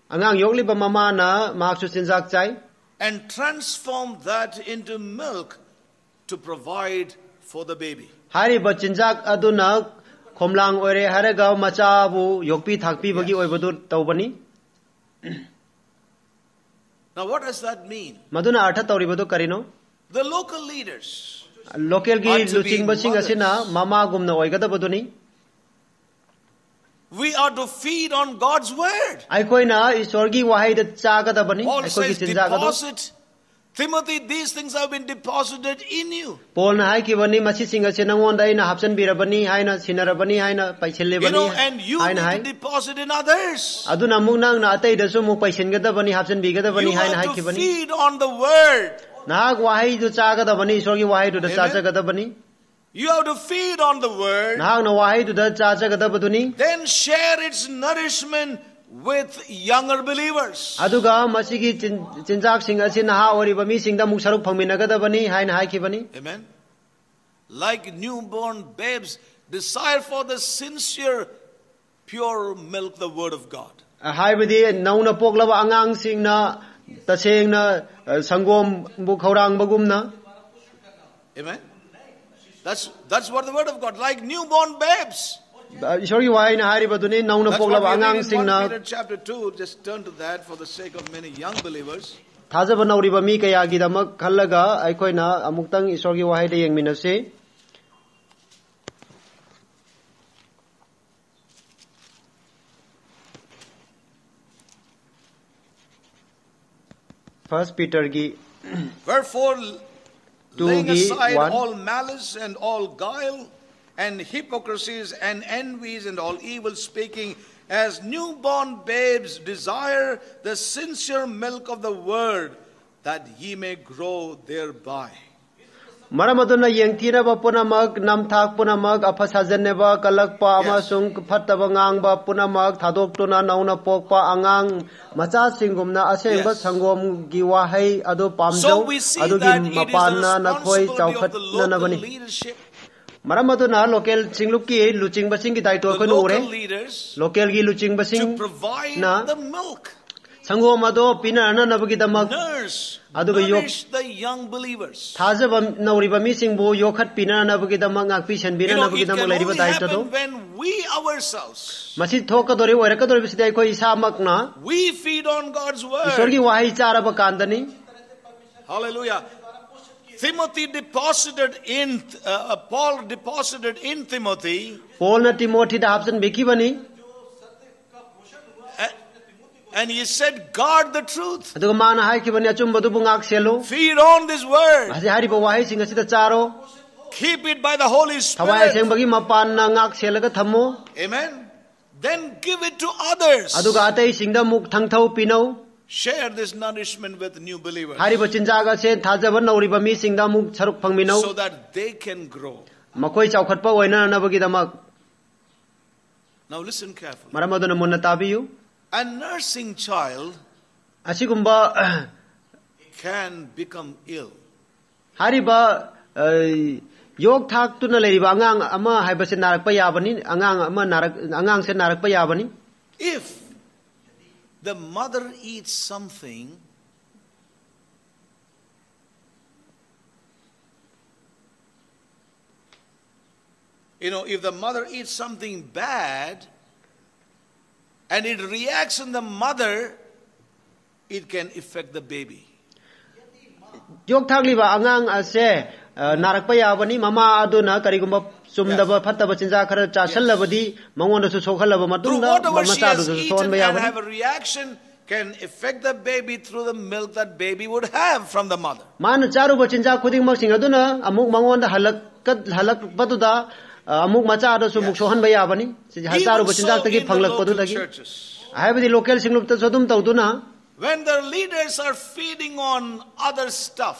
Angang yogli ba mama na maksu sinzak chai. And transform that into milk to provide for the baby. Hari ba chinzak aduna khomlang oire haraga macha bu yokpi thakpi bagi oibadur taubani. Now what does that mean? Maduna artha tauribado karino. The local leaders. ꯂꯣꯀꯦꯜꯒꯤ Are to be ꯂꯨꯆꯤꯡꯕꯁꯤꯡ mothers. ꯑꯁꯤꯅ ꯃꯃꯥꯒꯨꯝꯅ ꯑꯣꯏꯒꯗꯕꯗꯨꯅꯤ We are to feed on God's word. ꯑꯩꯈꯣꯏꯅ ꯏꯁꯣꯔꯒꯤ ꯋꯥꯍꯩꯗ ꯆꯥꯒꯗꯕꯅꯤ Paul ꯑꯩꯈꯣꯏꯒꯤ says, ꯆꯤꯟꯖꯥꯛ ꯑꯗꯨ deposit Timothy, these things have been deposited in you. ꯄꯣꯜꯅ ꯍꯥꯏꯈꯤꯕꯅꯤ ꯃꯁꯤꯁꯤꯡ ꯑꯁꯤ ꯅꯪꯉꯣꯟꯗ ꯑꯩꯅ ꯍꯥꯞꯆꯤꯟꯕꯤꯔꯕꯅꯤ ꯍꯥꯏꯅ ꯁꯤꯟꯅꯔꯕꯅꯤ ꯍꯥꯏꯅ You ꯄꯩꯁꯤꯜꯂꯤꯕꯅꯤ know, and you ꯍꯥꯏꯅ ꯍꯥꯏ need to deposit in others. ꯑꯗꯨꯅ ꯑꯃꯨꯛ ꯅꯪꯅ ꯑꯇꯩꯗꯁꯨ ꯑꯃꯨꯛ ꯄꯩꯁꯤꯟꯒꯗꯕꯅꯤ You ꯍꯥꯞꯆꯤꯟꯕꯤꯒꯗꯕꯅꯤ ꯍꯥꯏꯅ have to ꯍꯥꯏꯈꯤꯕꯅꯤ feed on the word. ꯅꯍꯥꯛ ꯋꯥꯍꯩꯗꯨ ꯆꯥꯒꯗꯕꯅꯤ ꯏꯁꯣꯔꯒꯤ ꯋꯥꯍꯩꯗꯨꯗ Amen. ꯆꯥꯖꯒꯗꯕꯅꯤ You have to feed on the word. ꯅꯍꯥꯛꯅ ꯋꯥꯍꯩꯗꯨꯗ ꯆꯥꯖꯒꯗꯕꯗꯨꯅꯤ Then share its nourishment with younger believers. ꯑꯗꯨꯒ ꯃꯁꯤꯒꯤ ꯆꯤꯟ- ꯆꯤꯟꯖꯥꯛꯁꯤꯡ ꯑꯁꯤ ꯅꯍꯥ ꯑꯣꯏꯔꯤꯕ ꯃꯤꯁꯤꯡꯗ ꯑꯃꯨꯛ ꯁꯔꯨꯛ ꯐꯪꯃꯤꯟꯅꯒꯗꯕꯅꯤ ꯍꯥꯏꯅ ꯍꯥꯏꯈꯤꯕꯅꯤ Amen. Like newborn babes, desire for the sincere, pure milk, the word of God. ꯍꯥꯏꯕꯗꯤ ꯅꯧꯅ ꯄꯣꯛꯂꯕ ꯑꯉꯥꯡꯁꯤꯡꯅ ꯇꯁꯦꯡꯅ ꯑ, ꯁꯪꯒꯣꯝꯕꯨ ꯈꯧꯔꯥꯡꯕꯒꯨꯝꯅ Amen. That's, that's what the word of God, like newborn babes. ꯑ, ꯏꯁꯣꯔꯒꯤ ꯋꯥꯍꯩꯅ ꯍꯥꯏꯔꯤꯕꯗꯨꯅꯤ ꯅꯧꯅ That's what ꯄꯣꯛꯂꯕ we read in 1 ꯑꯉꯥꯡꯁꯤꯡꯅ Peter chapter 2. Just turn to that for the sake of many young believers. ꯊꯥꯖꯕ ꯅꯧꯔꯤꯕ ꯃꯤ ꯀꯌꯥꯒꯤꯗꯃꯛ ꯈꯜꯂꯒ ꯑꯩꯈꯣꯏꯅ ꯑꯃꯨꯛꯇꯪ ꯏꯁꯣꯔꯒꯤ ꯋꯥꯍꯩꯗ First Peter की Wherefore, laying aside one. all malice and all guile and hypocrisies and envies and all evil speaking, as newborn babes desire the sincere milk of the word, that ye may grow thereby. ꯃꯔꯝ ꯑꯗꯨꯅ ꯌꯦꯡꯊꯤꯅꯕ ꯄꯨꯝꯅꯃꯛ ꯅꯝꯊꯥꯛ ꯄꯨꯝꯅꯃꯛ ꯑꯐ ꯁꯥꯖꯟꯅꯕ ꯀꯜꯂꯛꯄ Yes. ꯑꯃꯁꯨꯡ ꯐꯠꯇꯕ ꯉꯥꯡꯕ ꯄꯨꯝꯅꯃꯛ ꯊꯥꯗꯣꯛꯇꯨꯅ ꯅꯧꯅ ꯄꯣꯛꯄ ꯑꯉꯥꯡ ꯃꯆꯥꯁꯤꯡꯒꯨꯝꯅ ꯑꯁꯦꯡꯕ Yes. ꯁꯪꯒꯣꯝꯒꯤ ꯋꯥꯍꯩ ꯑꯗꯨ So ꯄꯥꯝꯖꯧ we see ꯑꯗꯨꯒꯤ that it is the ꯃꯄꯥꯟꯅ ꯅꯈꯣꯏ responsibility of the local ꯆꯥꯎꯈꯠꯅꯅꯕꯅꯤ leadership, ꯃꯔꯝ ꯑꯗꯨꯅ ꯂꯣꯀꯦꯜ ꯁꯤꯡꯂꯨꯞꯀꯤ ꯂꯨꯆꯤꯡꯕꯁꯤꯡꯒꯤ ꯗꯥꯏꯇꯣ the ꯑꯩꯈꯣꯏꯅ ꯎꯔꯦ local leaders, ꯂꯣꯀꯦꯜꯒꯤ to ꯂꯨꯆꯤꯡꯕꯁꯤꯡ provide na- the milk, ꯁꯪꯒꯣꯝ ꯑꯗꯣ ꯄꯤꯅꯅꯕꯒꯤꯗꯃꯛ nurse, Aduga yok- nourish the young believers. ꯊꯥꯖꯕ ꯅꯧꯔꯤꯕ ꯃꯤꯁꯤꯡꯕꯨ ꯌꯣꯛꯈꯠꯄꯤꯅꯅꯕꯒꯤꯗꯃꯛ ꯉꯥꯛꯄꯤ You know, it ꯁꯟꯕꯤꯅꯅꯕꯒꯤꯗꯃꯛ can ꯂꯩꯔꯤꯕ only ꯗꯥꯏꯇꯗꯣ happen when we ourselves ꯃꯁꯤ ꯊꯣꯛꯀꯗꯣꯔꯤ ꯑꯣꯏꯔꯛꯀꯗꯣꯔꯤꯕꯁꯤꯗꯤ ꯑꯩꯈꯣꯏ ꯏꯁꯥꯃꯛꯅ we feed on God's ꯏꯁꯣꯔꯒꯤ word. ꯋꯥꯍꯩ ꯆꯥꯔꯕ ꯀꯥꯟꯗꯅꯤ Hallelujah. Timothy deposited in uh, uh, Paul deposited in Timothy, ꯄꯣꯜꯅ ꯇꯤꯃꯣꯊꯤꯗ ꯍꯥꯞꯆꯤꯟꯕꯤꯈꯤꯕꯅꯤ uh, and he said, "Guard the truth. ꯑꯗꯨꯒ ꯃꯥꯅ ꯍꯥꯏꯈꯤꯕꯅꯤ ꯑꯆꯨꯝꯕꯗꯨꯕꯨ ꯉꯥꯛ ꯁꯦꯜꯂꯨ Feed on this word. ꯍꯧꯖꯤꯛ ꯍꯥꯏꯔꯤꯕ ꯋꯥꯍꯩꯁꯤꯡ ꯑꯁꯤꯗ ꯆꯥꯔꯣ Keep it by the Holy ꯊꯋꯥꯏ Spirit." ꯑꯁꯦꯡꯕꯒꯤ ꯃꯄꯥꯟꯅ ꯉꯥꯛ ꯁꯦꯜꯂꯒꯊꯝꯃꯨ Amen. Then give it to others. ꯑꯗꯨꯒ ꯑꯇꯩꯁꯤꯡꯗ ꯑꯃꯨꯛ ꯊꯪꯊꯧ ꯄꯤꯅꯧ Share this nourishment with new believers ꯍꯥꯏꯔꯤꯕ ꯆꯤꯟꯖꯥꯛ ꯑꯁꯦ ꯊꯥꯖꯕ nꯧꯔꯤꯕ ꯃꯤꯁꯤꯡꯗ ꯑꯃꯨꯛ ꯁꯔꯨꯛ ꯐꯪꯃꯤꯟꯅꯧ so that they can grow. ꯃꯈꯣꯏ ꯆꯥꯎꯈꯠꯄ ꯑꯣꯏꯅꯅꯕꯒꯤꯗꯃꯛ Now listen carefully. ꯃꯔꯝ ꯑꯗꯨꯅ ꯃꯨꯟꯅ ꯇꯥꯕꯤꯌꯨ A nursing child can become ill. 하리바 योग थाक तुना लेबा ama hai हाइबसे narak पा याबनी अंगांग ama narak अंगांग से narak पा याबनी if the mother eats something you know if the mother eats something bad and it reacts in the mother it can affect the baby York ꯊꯥꯛꯂꯤꯕ ꯑꯉꯥꯡ ꯑꯁꯦ ꯑ, ꯅꯥꯔꯛꯄ ꯌꯥꯕꯅꯤ ꯃꯃꯥ ꯑꯗꯨꯅ ꯀꯔꯤꯒꯨꯝꯕ ꯆꯨꯝꯗꯕ ꯐꯠꯇꯕ ꯆꯤꯟꯖꯥꯛ ꯈꯔ ꯆꯥꯁꯜꯂꯕꯗꯤ ꯃꯉꯣꯟꯗꯁꯨ ꯁꯣꯛꯍꯜꯂꯕ through ꯃꯇꯨꯡꯗ whatever she has ꯃꯆꯥꯗꯨꯗꯁꯨ eaten ꯁꯣꯛꯍꯟꯕ and ꯌꯥꯕꯅꯤ have a reaction can affect the baby through the milk that baby would have from the mother ꯃꯥꯅ ꯆꯥꯔꯨꯕ ꯆꯤꯟꯖꯥꯛ ꯈꯨꯗꯤꯡꯃꯛꯁꯤꯡ ꯑꯗꯨꯅ ꯑꯃꯨꯛ ꯃꯉꯣꯟꯗ ꯍꯜꯂꯛꯀ- ꯍꯜꯂꯛꯄꯗꯨꯗ अमुक मचा आदो सुमुक सोहन भैया बनी। रुपए चिंता तक ही फंगलक पदु तक। है बदी लोकल सिंगलुप तो सदुम तो ना। When their leaders are feeding on other stuff.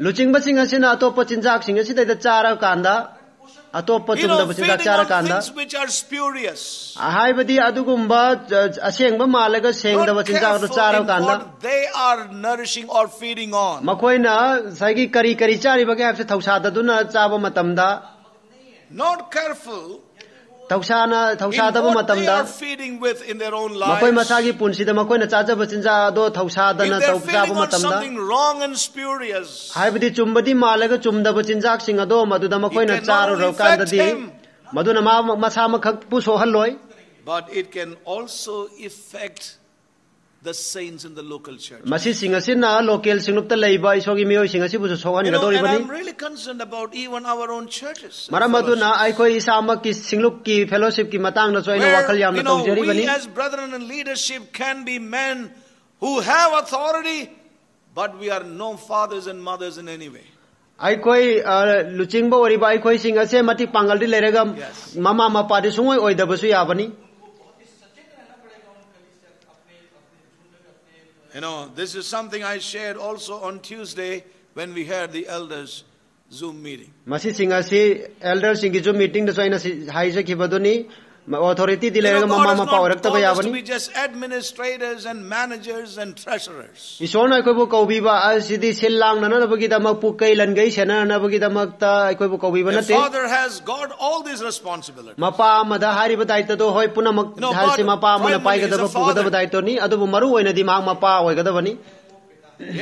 लुचिंग बचिंग असिन अतोप चिंजाक सिंग असि दैदा चारा कांदा। अतोप चुमदा बचिंदाक चारा कांदा। which are spurious. हाय बदी अदुगुम्बा असेंगबा मालगा सेंगदा बचिंजाक तो चारा कांदा। they are nourishing or feeding on. मखोइना साइकी करी करी चारी बगे आपसे तो ना चाबो मतमदा Not careful ꯊꯧꯁꯥꯅ in ꯊꯧꯁꯥꯗꯕ what they ꯃꯇꯝda are feeding with in their own ꯃꯈꯣꯏ lives. ꯃꯁꯥꯒꯤ ꯄꯨꯟꯁꯤꯗ ꯃꯈꯣꯏꯅ ꯆꯥꯖꯕ ꯆꯤꯟꯖꯥꯛ ꯑꯗꯣ ꯊꯧꯁꯥꯗꯅ If they're ꯇꯧ- ꯆꯥꯕ feeding on ꯃꯇꯝꯗ something wrong and spurious, ꯍꯥꯏꯕꯗꯤ ꯆꯨꯝꯕꯗꯤ ꯃꯥꯜꯂꯒ ꯆꯨꯝꯗꯕ ꯆꯤꯟꯖꯥꯛꯁꯤꯡ ꯑꯗꯣ ꯃꯗꯨꯗ ꯃꯈꯣꯏꯅ It can not only ꯆꯥꯔꯨꯔꯀꯥꯟꯗꯗꯤ affect him, ꯃꯗꯨꯅ ꯃꯥ ꯃꯁꯥꯃꯛꯈꯛꯄꯨ ꯁꯣꯛꯍꯜꯂꯣꯏ but it can also affect ꯃꯁꯤꯁꯤꯡ ꯑꯁꯤꯅ ꯂꯣꯀꯦꯜ ꯁꯤꯡꯂꯨꯞꯇ ꯂꯩꯕ ꯏꯁꯣꯔꯒꯤ ꯃꯤꯑꯣꯏꯁꯤꯡ ꯑꯁꯤꯕꯨꯁꯨ You know, and ꯁꯣꯛꯍꯟꯒꯗꯧꯔꯤꯕꯅꯤ I'm really concerned about even our own churches. and ꯃꯔꯝ ꯑꯗꯨꯅ fellowships. ꯑꯩꯈꯣꯏ ꯏꯁꯥꯃꯛꯀꯤ ꯁꯤꯡꯂꯨꯞꯀꯤ ꯐꯦꯂꯣꯁꯤꯞꯀꯤ ꯃꯇꯥꯡꯗꯁꯨ ꯑꯩꯅ Where, ꯋꯥꯈꯜ ꯌꯥꯝꯅ you know, ꯇꯧꯖꯔꯤꯕꯅꯤ we as brethren in leadership can be men who have authority, but we are no fathers and mothers in any way. ꯑꯩꯈꯣꯏ ꯑ, ꯂꯨꯆꯤꯡꯕ ꯑꯣꯏꯔꯤꯕ ꯑꯩꯈꯣꯏꯁꯤꯡ ꯑꯁꯦ ꯃꯇꯤꯛ ꯄꯥꯡꯒꯜꯗꯤ ꯂꯩꯔꯒ Yes. ꯃꯃꯥ ꯃꯄꯥꯗꯤ ꯁꯨꯡꯑꯣꯏ ꯑꯣꯏꯗꯕꯁꯨ ꯌꯥꯕꯅꯤ You know, this is something I shared also on Tuesday when we had the elders' Zoom meeting. ꯃꯁꯤꯁꯤꯡ ꯑꯁꯤ ꯑꯦꯜꯗꯔꯁꯤꯡꯒꯤꯁꯨ ꯃꯤꯇꯤꯡꯗꯁꯨ ꯑꯩꯅ authority dilaga mamma power ta ba yabani be just administrators and managers and treasurers isona ko bu ko biba asidi silang na na bu gida mak pu kai lan gai sena na bu gida mak ta ko bu ko biba na te father has god all these responsibilities mapa amada hari badai ta do hoi puna mak hal se mapa amana pai ga da pu ga da badai to ni adu maru oi na di mak mapa oi ga da bani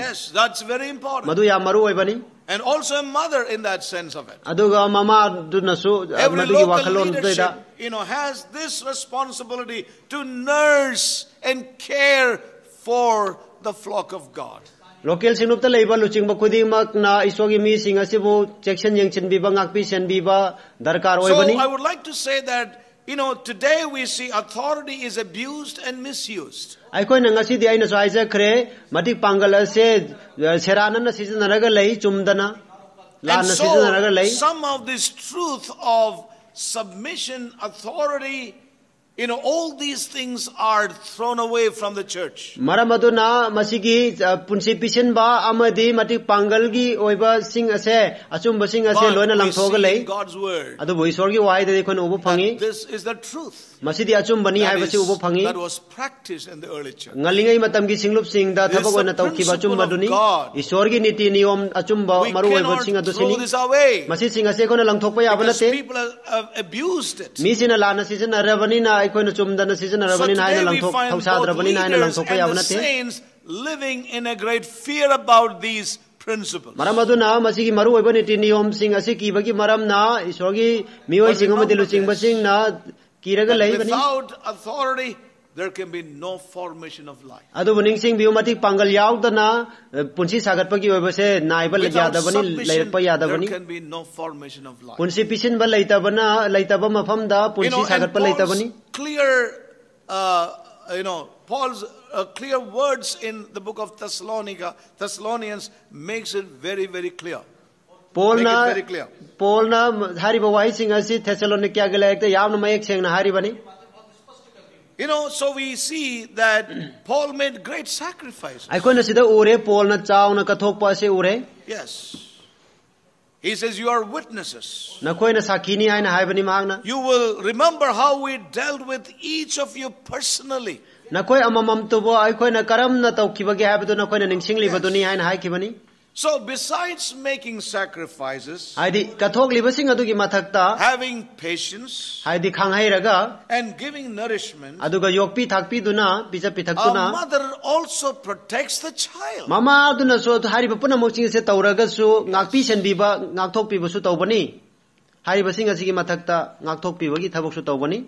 yes that's very important madu ya maru oi bani And also a mother in that sense of it. ꯑꯗꯨꯒ ꯃꯃꯥꯗꯨꯅꯁꯨ Every ꯃꯗꯨꯒꯤ local ꯋꯥꯈꯜꯂꯣꯟꯗꯨꯗ leadership, you know, has this responsibility to nurse and care for the flock of God. Local ꯁꯤꯡꯂꯨꯞꯇ ꯂꯩꯕ ꯂꯨꯆꯤꯡꯕ ꯈꯨꯗꯤꯡꯃꯛꯅ ꯏꯁꯣꯔꯒꯤ ꯃꯤꯁꯤꯡ ꯑꯁꯤꯕꯨ ꯆꯦꯛꯁꯤꯟ ꯌꯦꯡꯁꯤꯟꯕꯤꯕ ꯉꯥꯛꯄꯤ ꯁꯦꯟꯕꯤꯕ ꯗꯔꯀꯥꯔ So ꯑꯣꯏꯕꯅꯤ I would like to say that, you know, today we see authority is abused and misused. ꯑꯩꯈꯣꯏꯅ ꯉꯁꯤꯗꯤ ꯑꯩꯅꯁꯨ ꯍꯥꯏꯖꯈ꯭ꯔꯦ ꯃꯇꯤꯛ ꯄꯥꯡꯒꯜ ꯑꯁꯦ ꯁꯦꯔꯥꯅꯅ ꯁꯤꯖꯤꯟꯅꯔꯒ ꯂꯩ ꯆꯨꯝꯗꯅ And ꯂꯥꯟꯅ ꯁꯤꯖꯤꯟꯅꯔꯒ so ꯂꯩ some of this truth of submission, authority, you know, all these things are thrown away from the church. 마라마도나 마시기 분시 비신바 아마디 마틱 방갈기 오이바 싱 아세 아좀 버싱 아세 로이나 랑토글레 God's word. 아도 보이서기 와이데 데콘 오보 팡이 This is the truth. was practiced in the early church. ꯉꯜꯂꯤꯉꯩ ꯃꯇꯝꯒꯤ ꯁꯤꯡꯂꯨꯞꯁꯤꯡꯗ This is ꯊꯕꯛ the ꯑꯣꯏꯅ ꯇꯧꯈꯤꯕ principle of ꯑꯆꯨꯝꯕꯗꯨꯅꯤ God. ꯏꯁꯣꯔꯒꯤ ꯅꯤꯇꯤ ꯅꯤꯌꯣꯝ ꯑꯆꯨꯝꯕ We ꯃꯔꯨ cannot ꯑꯣꯏꯕꯁꯤꯡ throw ꯑꯗꯨꯁꯤꯅꯤ this away ꯃꯁꯤꯁꯤꯡ ꯑꯁꯤ ꯑꯩꯈꯣꯏꯅ ꯂꯪꯊꯣꯛꯄ ꯌꯥꯕ because ꯅꯠte people have, have abused it. ꯃꯤꯁꯤꯅ ꯂꯥꯟꯅ ꯁꯤꯖꯤꯟꯅꯔꯕꯅꯤꯅ ꯑꯩꯈꯣꯏꯅ ꯆꯨꯝꯗꯅ So ꯁꯤꯖꯤꯟꯅꯔꯕꯅꯤꯅ ꯍꯥꯏꯅ today we ꯂꯪꯊꯣꯛ find both ꯊꯧꯁꯥꯗ꯭ꯔꯕꯅꯤꯅ ꯍꯥꯏꯅ leaders ꯂꯪꯊꯣꯛꯄ and ꯌꯥꯕ the ꯅꯠꯇꯦ saints living in a great fear about these principles. ꯃꯔꯝ ꯑꯗꯨꯅ ꯃꯁꯤꯒꯤ ꯃꯔꯨ ꯑꯣꯏꯕ ꯅꯤꯇꯤ ꯅꯤꯌꯣꯝꯁꯤꯡ ꯑꯁꯤ ꯀꯤꯕꯒꯤ ꯃꯔꯝꯅ ꯏꯁꯣꯔꯒꯤ ꯃꯤꯑꯣꯏꯁꯤꯡ But ꯑꯃꯗꯤ remember ꯂꯨꯆꯤꯡꯕꯁꯤꯡꯅ Without authority, there can be no formation of life. Adu buning pangal da na punsi ki bani bani. There can be no formation of life. Punsi pisin ba ta ta da punsi ta bani. Clear, uh, you know, Paul's uh, clear words in the book of Thessalonica, Thessalonians makes it very very clear. ꯄꯣꯜꯅ Make it very clear. ꯄꯣꯜꯅ ꯍꯥꯏꯔꯤꯕ ꯋꯥꯍꯩꯁꯤꯡ ꯑꯁꯤ ꯊꯦꯁꯦꯂꯣꯅꯤꯀꯤꯌꯥꯒꯤ ꯂꯥꯏꯔꯤꯛꯇ ꯌꯥꯝꯅ ꯃꯌꯦꯛ ꯁꯦꯡꯅ ꯍꯥꯏꯔꯤꯕꯅꯤ You know, so we see that Paul made great sacrifices. ꯑꯩꯈꯣꯏꯅ ꯁꯤꯗ ꯎꯔꯦ ꯄꯣꯜꯅ ꯆꯥꯎꯅ ꯀꯠꯊꯣꯛꯄ ꯑꯁꯤ ꯎꯔꯦ Yes. He says, You are witnesses. ꯅꯈꯣꯏꯅ ꯁꯥꯈꯤꯅꯤ ꯍꯥꯏꯅ ꯍꯥꯏꯕꯅꯤ ꯃꯍꯥꯛꯅ You will remember how we dealt with each of you personally. ꯅꯈꯣꯏ ꯑꯃꯃꯝꯇꯨꯕꯨ ꯑꯩꯈꯣꯏꯅ ꯀꯔꯝꯅ ꯇꯧꯈꯤꯕꯒꯦ ꯍꯥꯏꯕꯗꯨ ꯅꯈꯣꯏꯅ ꯅꯤꯡꯁꯤꯡꯂꯤꯕꯗꯨꯅꯤ ꯍꯥꯏꯅ ꯍꯥꯏꯈꯤꯕꯅꯤ So, besides making sacrifices, ꯍꯥꯏꯗꯤ ꯀꯠꯊꯣꯛꯂꯤꯕꯁꯤꯡ ꯑꯗꯨꯒꯤ ꯃꯊꯛꯇ having patience, ꯍꯥꯏꯗꯤ ꯈꯪꯍꯩꯔꯒ and giving nourishment, ꯑꯗꯨꯒ ꯌꯣꯛꯄꯤ ꯊꯥꯛꯄꯤꯗꯨꯅ ꯄꯤꯖ a ꯄꯤꯊꯛꯇꯨꯅ mother also protects the child. ꯃꯃꯥꯗꯨꯅꯁꯨ ꯑꯗꯨ ꯍꯥꯏꯔꯤꯕ ꯄꯨꯝꯅꯃꯛꯁꯤꯡ ꯑꯁꯤ ꯇꯧꯔꯒꯁꯨ ꯉꯥꯛꯄꯤ ꯁꯦꯟꯕꯤꯕ ꯉꯥꯛꯊꯣꯛꯄꯤꯕꯁꯨ ꯇꯧꯕꯅꯤ ꯍꯥꯏꯔꯤꯕꯁꯤꯡ ꯑꯁꯤꯒꯤ ꯃꯊꯛꯇ ꯉꯥꯛꯊꯣꯛꯄꯤꯕꯒꯤ ꯊꯕꯛꯁꯨ ꯇꯧꯕꯅꯤ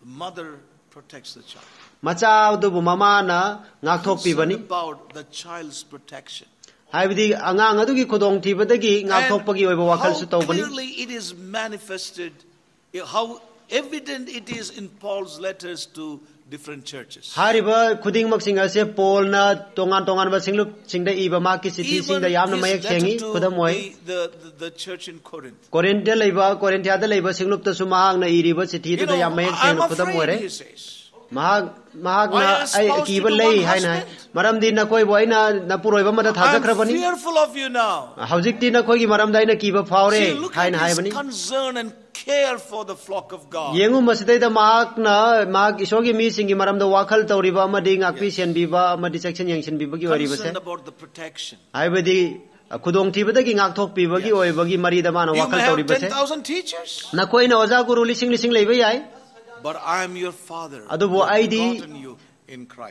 The mother protects the child. ꯃꯆꯥ ꯑꯗꯨꯕꯨ ꯃꯃꯥꯅ ꯉꯥꯛꯊꯣꯛꯄꯤꯕꯅꯤ Concerned about the child's protection. ꯍꯥꯏꯕꯗꯤ ꯑꯉꯥꯡ ꯑꯗꯨꯒꯤ ꯈꯨꯗꯣꯡꯊꯤꯕꯗꯒꯤ And ꯉꯥꯛꯊꯣꯛꯄꯒꯤ ꯑꯣꯏꯕ ꯋꯥꯈꯜꯁꯨ how ꯇꯧꯕꯅꯤ clearly it is manifested, how evident it is in Paul's letters to different churches. ꯍꯥꯏꯔꯤꯕ ꯈꯨꯗꯤꯡꯃꯛꯁꯤꯡ ꯑꯁꯦ ꯄꯣꯜꯅ ꯇꯣꯉꯥꯟ ꯇꯣꯉꯥꯟꯕ ꯁꯤꯡꯂꯨꯞꯁꯤꯡꯗ ꯏꯕ ꯃꯍꯥꯛꯀꯤ Even ꯆꯤꯊꯤꯁꯤꯡꯗ ꯌꯥꯝꯅ his ꯃꯌꯦꯛ letter ꯁꯦꯡꯉꯤ to ꯈꯨꯗꯝ ꯑꯣꯏ the, the, the, the church in Corinth. ꯀꯣꯔꯤꯟꯇꯤꯌꯥ ꯂꯩꯕ ꯀꯣꯔꯤꯟꯊꯤꯌꯥꯗ ꯂꯩꯕ ꯁꯤꯡꯂꯨꯞꯇꯁꯨ ꯃꯍꯥꯛꯅ ꯏꯔꯤꯕ You ꯆꯤꯊꯤꯗꯨꯗ know, ꯌꯥꯝ ꯃꯌꯦꯛ I'm ꯁꯦꯡꯅ ꯈꯨꯗꯝ ꯑꯣꯏꯔꯦ afraid, he says. ꯃꯍꯥꯛ ꯃꯍꯥꯛꯅ Why are ꯑꯩ espoused ꯑꯀꯤꯕ to ꯂꯩ one ꯍꯥꯏꯅ husband? ꯃꯔꯝꯗꯤ ꯅꯈꯣꯏꯕꯨ ꯑꯩꯅ ꯅꯄꯨꯔꯣꯏꯕ ꯑꯃꯗ I'm ꯊꯥꯖꯈ꯭ꯔꯕꯅꯤ fearful of you now. See, look at his concern and care for the flock of God. yengu masidai da mak na mak isogi mi singi maram da wakal tawri ba amadi ngakpi sen bi ba amadi section yang sen bi ba gi wari ba se about the protection ai ba di khudong thi ba da gi ngak thok pi ba gi oi ba gi mari da ma na wakal tawri ba se na koi na oja guru lising lising lei ba yai but I am your father. Adubu aidi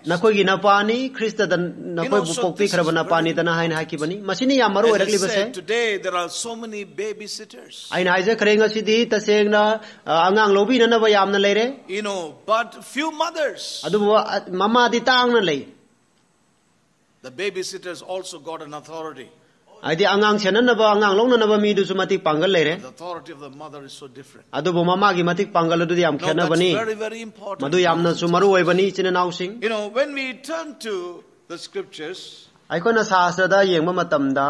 nakoi gina pani Krista dan nakoi bukokti kharaba na pani dana masini ya maru erakli base today there are so many babysitters. Ain aize kharenga sidi taseng uh, angang lobi na yamna leire you know but few mothers. Adubu uh, mama di the babysitters also got an authority. ꯍꯥꯏꯗꯤ ꯑꯉꯥꯡ ꯁꯦꯟꯅꯅꯕ ꯑꯉꯥꯡ ꯂꯧꯅꯅꯕ ꯃꯤꯗꯨꯁꯨ ꯃꯇꯤꯛ ꯄꯥꯡꯒꯜ ꯂꯩꯔꯦ ꯑꯗꯨꯕꯨ ꯃꯃꯥꯒꯤ ꯃꯇꯤꯛ ꯄꯥꯡꯒꯜ ꯑꯗꯨꯗꯤ ꯌꯥꯝ ꯈꯦꯠꯅꯕꯅꯤ ꯃꯗꯨ ꯌꯥꯝꯅꯁꯨ ꯃꯔꯨ ꯑꯣꯏꯕꯅꯤ ꯏꯆꯤꯟ ꯏꯅꯥꯎꯁꯤꯡ ꯑꯩꯈꯣꯏꯅ ꯁꯥꯁꯇ꯭ꯔꯗ ꯌꯦꯡꯕ ꯃꯇꯝꯗ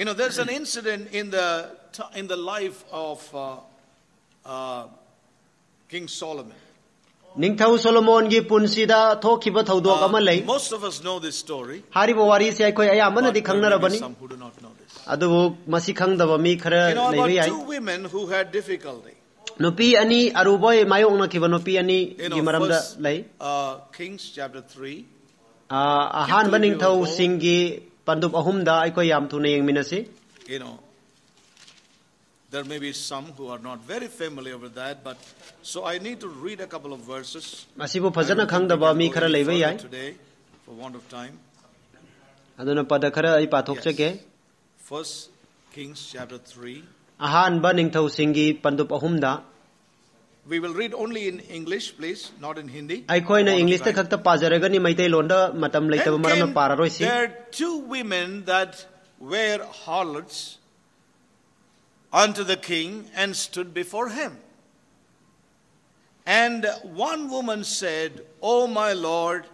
You know, there's an incident in the, in the life of uh, uh, King Solomon. निंगथौ सोलोमोन की पुंसीदा थोखिब थौदोक अम most of us know this story Harib वारी से अखोय अयामन दि खंगनरबनी some who do not know this अदुब खर लेबे याई two women who had difficulty नुपी अनि नखिब नुपी अनि गी मरमदा लई किंग्स चैप्टर 3 अहान बनिंगथौ सिंगी पंदुब अहुमदा अखोय याम थुने यंगमिनसी you There may be some who are not very familiar with that, but so I need to read a couple of verses. ꯃꯁꯤꯕꯨ ꯐꯖꯅ ꯈꯪꯗꯕ today for want of time. ꯑꯗꯨꯅ First Kings chapter 3. We will read only in English, please, not in Hindi. ꯑꯩꯈꯣꯏꯅ There are two women that were harlots unto the king and stood before him. And one woman said, O my lord,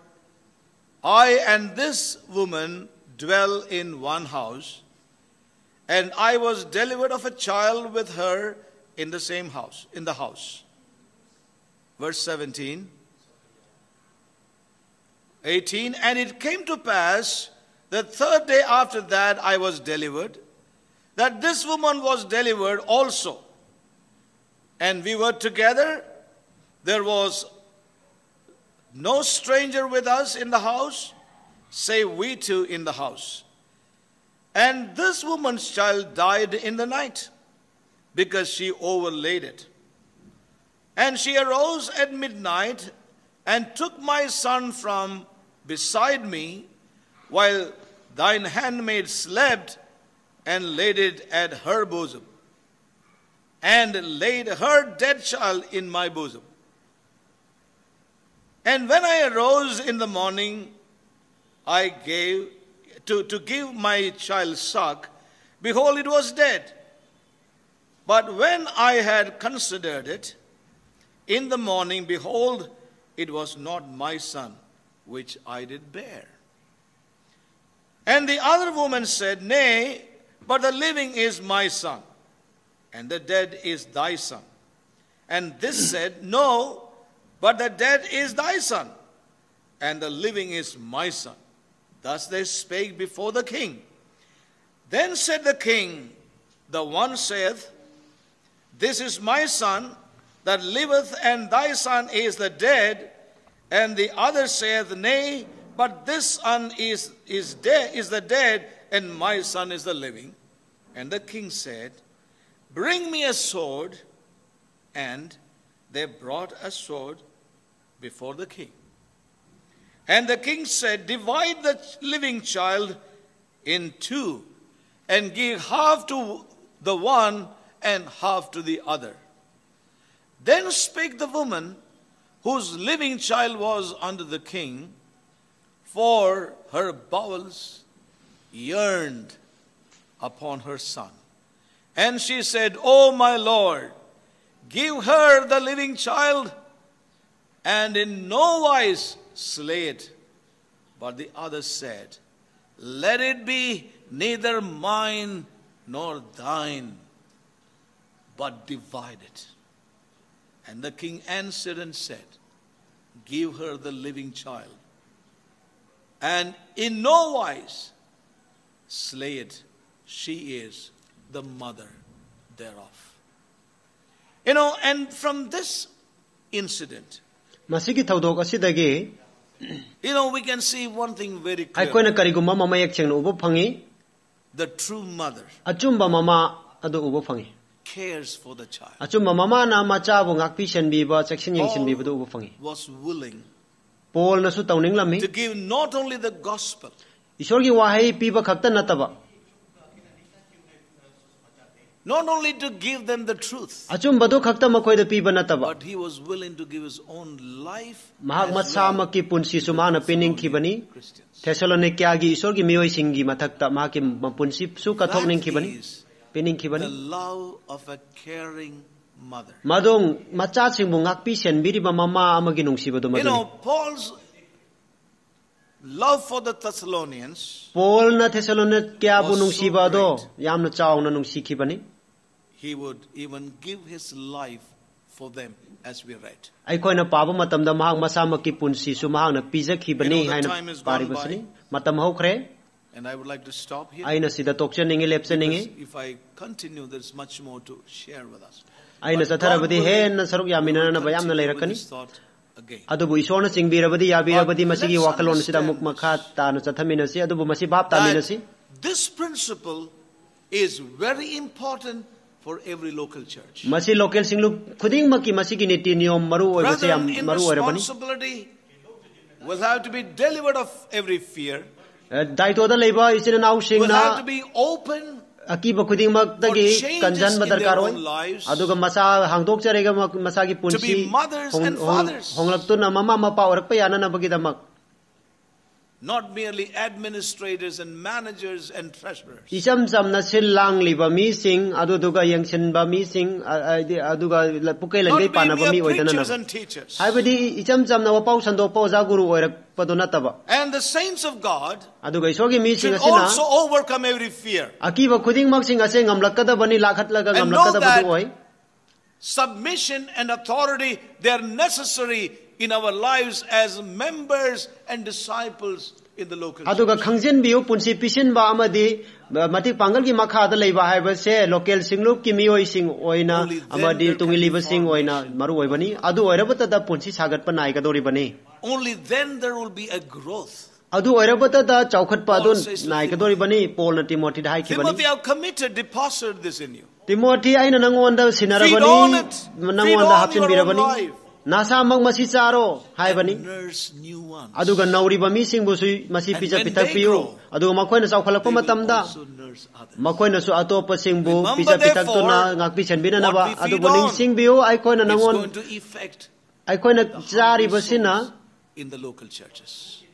I and this woman dwell in one house, and I was delivered of a child with her in the same house, in the house. Verse 17. 18 And it came to pass the third day after that I was delivered, that this woman was delivered also. And we were together. There was no stranger with us in the house, save we two in the house. And this woman's child died in the night because she overlaid it. And she arose at midnight and took my son from beside me while thine handmaid slept and laid it at her bosom and laid her dead child in my bosom. And when I arose in the morning, I gave to, to give my child suck, behold, it was dead. But when I had considered it, in the morning, behold, it was not my son which I did bear. And the other woman said, Nay, but the living is my son, and the dead is thy son. And this said, No, but the dead is thy son, and the living is my son. Thus they spake before the king. Then said the king, The one saith, This is my son that liveth, and thy son is the dead. And the other saith, Nay, but this son is, is, dead, is the dead, and my son is the living. And the king said, Bring me a sword. And they brought a sword before the king. And the king said, Divide the living child in two, and give half to the one and half to the other. Then spake the woman whose living child was under the king, for her bowels yearned upon her son. And she said, O my Lord, give her the living child, and in no wise slay it. But the other said, Let it be neither mine nor thine, but divide it. And the king answered and said, Give her the living child, and in no wise slay it. She is the mother thereof. You know, and from this incident, ꯃꯁꯤꯒꯤ ꯊꯧꯗꯣꯛ ꯑꯁꯤꯗꯒꯤ you know, we can see one thing very clear. ꯑꯩꯈꯣꯏꯅ ꯀꯔꯤꯒꯨꯝꯕ ꯑꯃ ꯃꯌꯦꯛ ꯁꯦꯡꯅ ꯎꯕ ꯐꯪꯉꯤ The true mother ꯑꯆꯨꯝꯕ ꯃꯃꯥ ꯑꯗꯨ ꯎꯕ ꯐꯪꯉꯤ cares for the child. ꯑꯆꯨꯝꯕ ꯃꯃꯥꯅ ꯃꯆꯥꯕꯨ ꯉꯥꯛꯄꯤ ꯁꯦꯟꯕꯤꯕ ꯆꯦꯛꯁꯤꯟ ꯌꯦꯡꯁꯤꯟꯕꯤꯕꯗꯨ ꯎꯕ ꯐꯪꯉꯤ was willing ꯄꯣꯜꯅꯁꯨ ꯇꯧꯅꯤꯡꯂꯝꯃꯤ to give not only the gospel, ꯏꯁꯣꯔꯒꯤ ꯋꯥꯍꯩ ꯄꯤꯕ ꯈꯛꯇ ꯅꯠꯇꯕ not only to give them the truth, ꯑꯆꯨꯝꯕꯗꯨ ꯈꯛꯇ ꯃꯈꯣꯏꯗ ꯄꯤꯕ ꯅꯠꯇꯕ but he was willing to give his own life ꯃꯍꯥꯛ as well ꯃꯁꯥꯃꯛꯀꯤ ꯄꯨꯟꯁꯤꯁꯨ ꯃꯥꯅ ꯄꯤꯅꯤꯡꯈꯤꯕꯅꯤ Christians. ꯊꯦꯁalonikyaꯒꯤ ꯏꯁꯣꯔꯒꯤ ꯃꯤꯑꯣꯏꯁꯤꯡꯒꯤ ꯃꯊꯛꯇ ꯃꯍꯥꯛꯀꯤ ꯃꯄꯨꯟꯁꯤꯁꯨ That ꯀꯠꯊꯣꯛꯅꯤꯡꯈꯤꯕꯅꯤ is the ꯄꯤꯅꯤꯡꯈꯤꯕꯅꯤ love of a caring mother. ꯃꯗꯣꯡ ꯃꯆꯥꯁꯤꯡꯕꯨ ꯉꯥꯛꯄꯤ ꯁꯦꯟꯕꯤꯔꯤꯕ ꯃꯃꯥ ꯑꯃꯒꯤ ꯅꯨꯡꯁꯤꯕꯗꯨ You know, ꯃꯗꯨꯅꯤ Paul's love for the Thessalonians, ꯄꯣꯜꯅ ꯊꯦꯁaloꯅꯤꯠ ꯀꯌꯥꯕꯨ Was so ꯅꯨꯡꯁꯤꯕ ꯑꯗꯣ great. ꯌꯥꯝꯅ ꯆꯥꯎꯅ ꯅꯨꯡꯁꯤꯈꯤꯕꯅꯤ he would even give his life for them, as we read. ꯑꯩꯈꯣꯏꯅ ꯄꯥꯕ ꯃꯇꯝꯗ ꯃꯍꯥꯛ ꯃꯁꯥꯃꯛꯀꯤ ꯄꯨꯟꯁꯤꯁꯨ ꯃꯍꯥꯛꯅ ꯄꯤꯖꯈꯤꯕꯅꯤ You know, the ꯍꯥꯏꯅ time has gone ꯄꯥꯔꯤꯕꯁꯤꯅꯤ ꯃꯇꯝ ꯍꯧꯈ꯭ꯔꯦ And I would like to stop here. ꯑꯩꯅ ꯁꯤꯗ ꯇꯣꯛꯆꯅꯤꯡꯉꯤ ꯂꯦꯞꯆꯅꯤꯡꯉꯤ Because if I continue, there's much more to share with us. ꯑꯩꯅ But God ꯆꯠꯊꯔꯕꯗꯤ willing, ꯍꯦꯟꯅ ꯁꯔꯨꯛ we will ꯌꯥꯃꯤꯟꯅꯅꯕ ꯌꯥꯝꯅ continue with ꯂꯩꯔꯛꯀꯅꯤ अदुबु ईश्वर चिंबीरबदी याबीरबदी मसी की वाकलोन सिदा की नीति नियम मरु ओय दायित्व दा नाउ ꯑꯀꯤꯕ ꯈꯨꯗꯤꯡꯃꯛꯇꯒꯤ For changes ꯀꯟꯖꯟꯕ in their ꯗꯔꯀꯥꯔ ꯑꯣꯏ own lives. ꯑꯗꯨꯒ ꯃꯁꯥ ꯍꯥꯡꯗꯣꯛꯆꯔꯒ ꯃ- ꯃꯁꯥꯒꯤ ꯄꯨꯟꯁꯤ be mothers ꯍꯣꯡ- and ꯍꯣꯡ- fathers. ꯍꯣꯡꯂꯛꯇꯨꯅ ꯃꯃꯥ ꯃꯄꯥ ꯑꯣꯏꯔꯛꯄ ꯌꯥꯅꯅꯕꯒꯤꯗꯃꯛ not merely administrators and managers and treasurers. Icham chamna sil lang liba mi sing adu duga yang chen na. Hai guru. And the saints of God adu also overcome every fear. Aki ba mak sing ase ngam lakada bani lakhat. Submission and authority they are necessary in our lives as members and disciples in the local aduga khangjenbiu punsi pisin ba amadi matik pangal gi makha da leiba haiba se local singlup ki mioi sing oina amadi tungi liba sing oina maru oibani adu oirabata da punsi sagat pa nai kadori bani only then there will be a growth. adu oirabata da chaukhat pa dun nai kadori bani paul na timothy da ki bani timothy have committed deposit this in you. timothy aina nangonda sinarabani nangonda hapchin birabani Feed ꯅꯪꯉꯣꯟꯗ on ꯍꯥꯞꯆꯤꯟꯕꯤꯔꯕꯅꯤ your own life. ナꯁꯥꯃꯛ ꯃꯁꯤ ꯆꯥꯔꯣ ꯍꯥꯏꯕꯅꯤ And nurse new ones. ꯑꯗꯨꯒ ꯅꯧꯔꯤꯕ ꯃꯤꯁꯤꯡꯕꯨꯁꯨ ꯃꯁꯤ And ꯄꯤꯖ when ꯄꯤꯊꯛꯄꯤꯌꯨ they grow, ꯑꯗꯨꯒ ꯃꯈꯣꯏꯅ ꯆꯥꯎꯈꯠꯂꯛꯄ They will ꯃꯇꯝꯗ also nurse others. ꯃꯈꯣꯏꯅꯁꯨ ꯑꯇꯣꯞꯄꯁꯤꯡꯕꯨ Remember, ꯄꯤꯖ ꯄꯤꯊꯛꯇꯨꯅ therefore, ꯉꯥꯛꯄꯤ ꯁꯦꯟꯕꯤꯅꯅꯕ what we feed ꯑꯗꯨꯕꯨ on ꯅꯤꯡꯁꯤꯡꯕꯤꯌꯨ ꯑꯩꯈꯣꯏꯅ It's ꯅꯪꯉꯣꯟ going to affect ꯑꯩꯈꯣꯏꯅ the hungry ꯆꯥꯔꯤꯕꯁꯤꯅ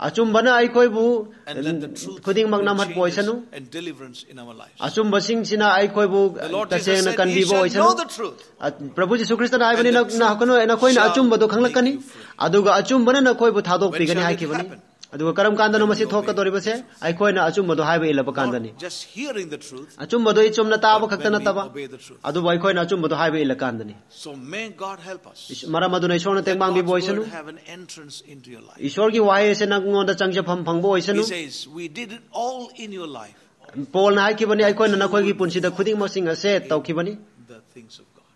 God ꯂꯩꯕ help ꯃꯤꯑꯣꯏ us. ꯑꯣꯏꯅ ꯏꯁꯣꯔꯅ the ꯇꯦꯡꯕꯥꯡꯕꯤꯕ truth ꯑꯣꯏꯁꯅꯨ prevail. ꯑꯆꯨꯝꯕꯅ ꯑꯩꯈꯣꯏꯕꯨ and let the truth ꯈꯨꯗꯤꯡꯃꯛ bring ꯅꯝꯍꯠꯄ changes ꯑꯣꯏꯁꯅꯨ and deliverance in our lives. ꯑꯆꯨꯝꯕꯁꯤꯡꯁꯤꯅ ꯑꯩꯈꯣꯏꯕꯨ The Lord Jesus ꯇꯁꯦꯡꯅ said, "Ye ꯀꯟꯕꯤꯕ shall ꯑꯣꯏꯁꯅꯨ know the truth." ꯄ꯭ꯔꯚꯨ ꯖꯤꯁꯨ ꯈ꯭ꯔꯤꯁꯇꯅ ꯍꯥꯏꯕꯅꯤ And the truth ꯅꯈꯣꯏꯅ ꯅꯈꯣꯏꯅ shall ꯑꯆꯨꯝꯕꯗꯣ make ꯈꯪꯂꯛꯀani you free. ꯑꯗꯨꯒ ꯑꯆꯨꯝꯕꯅ ꯅꯈꯣꯏꯕꯨ ꯊꯥꯗꯣꯛꯄꯤꯒꯅꯤ When shall it ꯍꯥꯏꯈꯤꯕꯅꯤ happen? ꯑꯗꯨꯒ ꯀꯔꯝ ꯀꯥꯟꯗꯅꯣ ꯃꯁꯤ ꯊꯣꯛꯀꯗꯧꯔꯤꯕꯁꯦ ꯑꯩꯈꯣꯏꯅ ꯑꯆꯨꯝꯕꯗꯣ ꯍꯥꯏꯕ ꯏꯜꯂꯕ ꯀꯥꯟꯗꯅꯤ ꯑꯆꯨꯝꯕꯗꯣ ꯏꯆꯨꯝꯅ ꯇꯥꯕ ꯈꯛꯇ ꯅꯠꯇꯕ ꯑꯗꯨꯕꯨ ꯑꯩꯈꯣꯏꯅ ꯑꯆꯨꯝꯕꯗꯣ ꯍꯥꯏꯕ ꯏꯜꯂ ꯀꯥꯟꯗꯅꯤ ꯃꯔꯝ ꯑꯗꯨꯅ ꯏꯁꯣꯔꯅ ꯇꯦꯡꯕꯥꯡꯕꯤꯕ ꯑꯣꯏꯁꯅꯨ ꯏꯁꯣꯔꯒꯤ ꯋꯥꯍꯩ ꯑꯁꯤ ꯅꯪꯉꯣꯟꯗ ꯆꯪꯖꯐꯝ ꯐꯪꯕ ꯑꯣꯏꯁꯅꯨ ꯄꯣꯜꯅ ꯍꯥꯏꯈꯤꯕꯅꯤ ꯑꯩꯈꯣꯏꯅ ꯅꯈꯣꯏꯒꯤ ꯄꯨꯟꯁꯤꯗ ꯈꯨꯗꯤꯡꯃꯛꯁꯤꯡ ꯑꯁꯦ ꯇꯧꯈꯤꯕꯅꯤ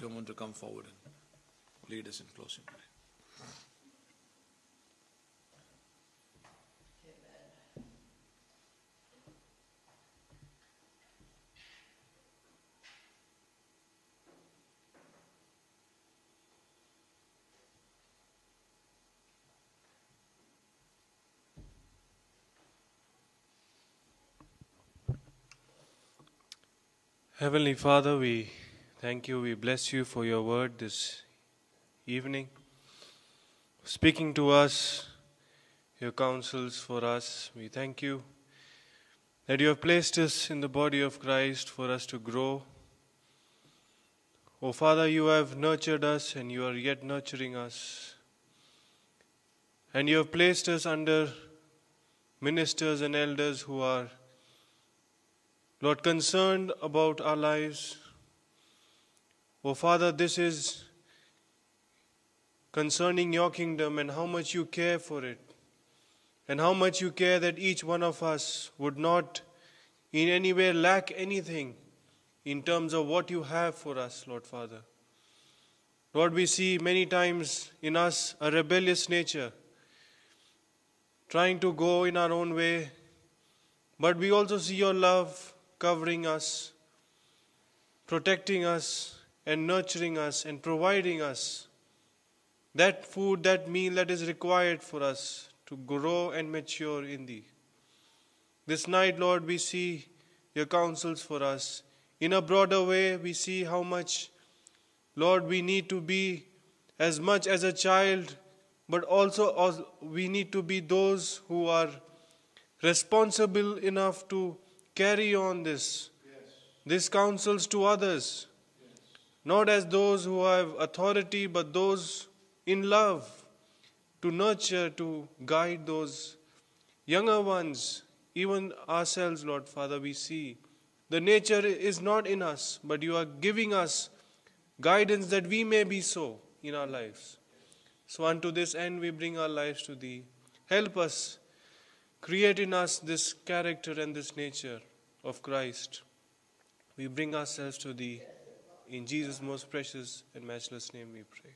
Joman to come forward and lead us in closing prayer. Heavenly Father, we thank you, we bless you for your word this evening. Speaking to us, your counsels for us, we thank you that you have placed us in the body of Christ for us to grow. Oh Father, you have nurtured us and you are yet nurturing us. And you have placed us under ministers and elders who are Lord, concerned about our lives. Oh, Father, this is concerning your kingdom and how much you care for it, and how much you care that each one of us would not in any way lack anything in terms of what you have for us, Lord Father. Lord, we see many times in us a rebellious nature. trying to go in our own way, but we also see your love covering us, protecting us, and nurturing us, and providing us that food, that meal that is required for us to grow and mature in Thee. This night, Lord, we see your counsels for us. In a broader way, we see how much, Lord, we need to be as much as a child, but also we need to be those who are responsible enough to carry on this, this counsels to others, not as those who have authority, but those in love to nurture, to guide those younger ones, even ourselves, Lord Father, we see. The nature is not in us, but you are giving us guidance that we may be so in our lives. So, unto this end, we bring our lives to Thee. Help us, create in us this character and this nature of Christ. We bring ourselves to Thee. In Jesus' most precious and matchless name we pray.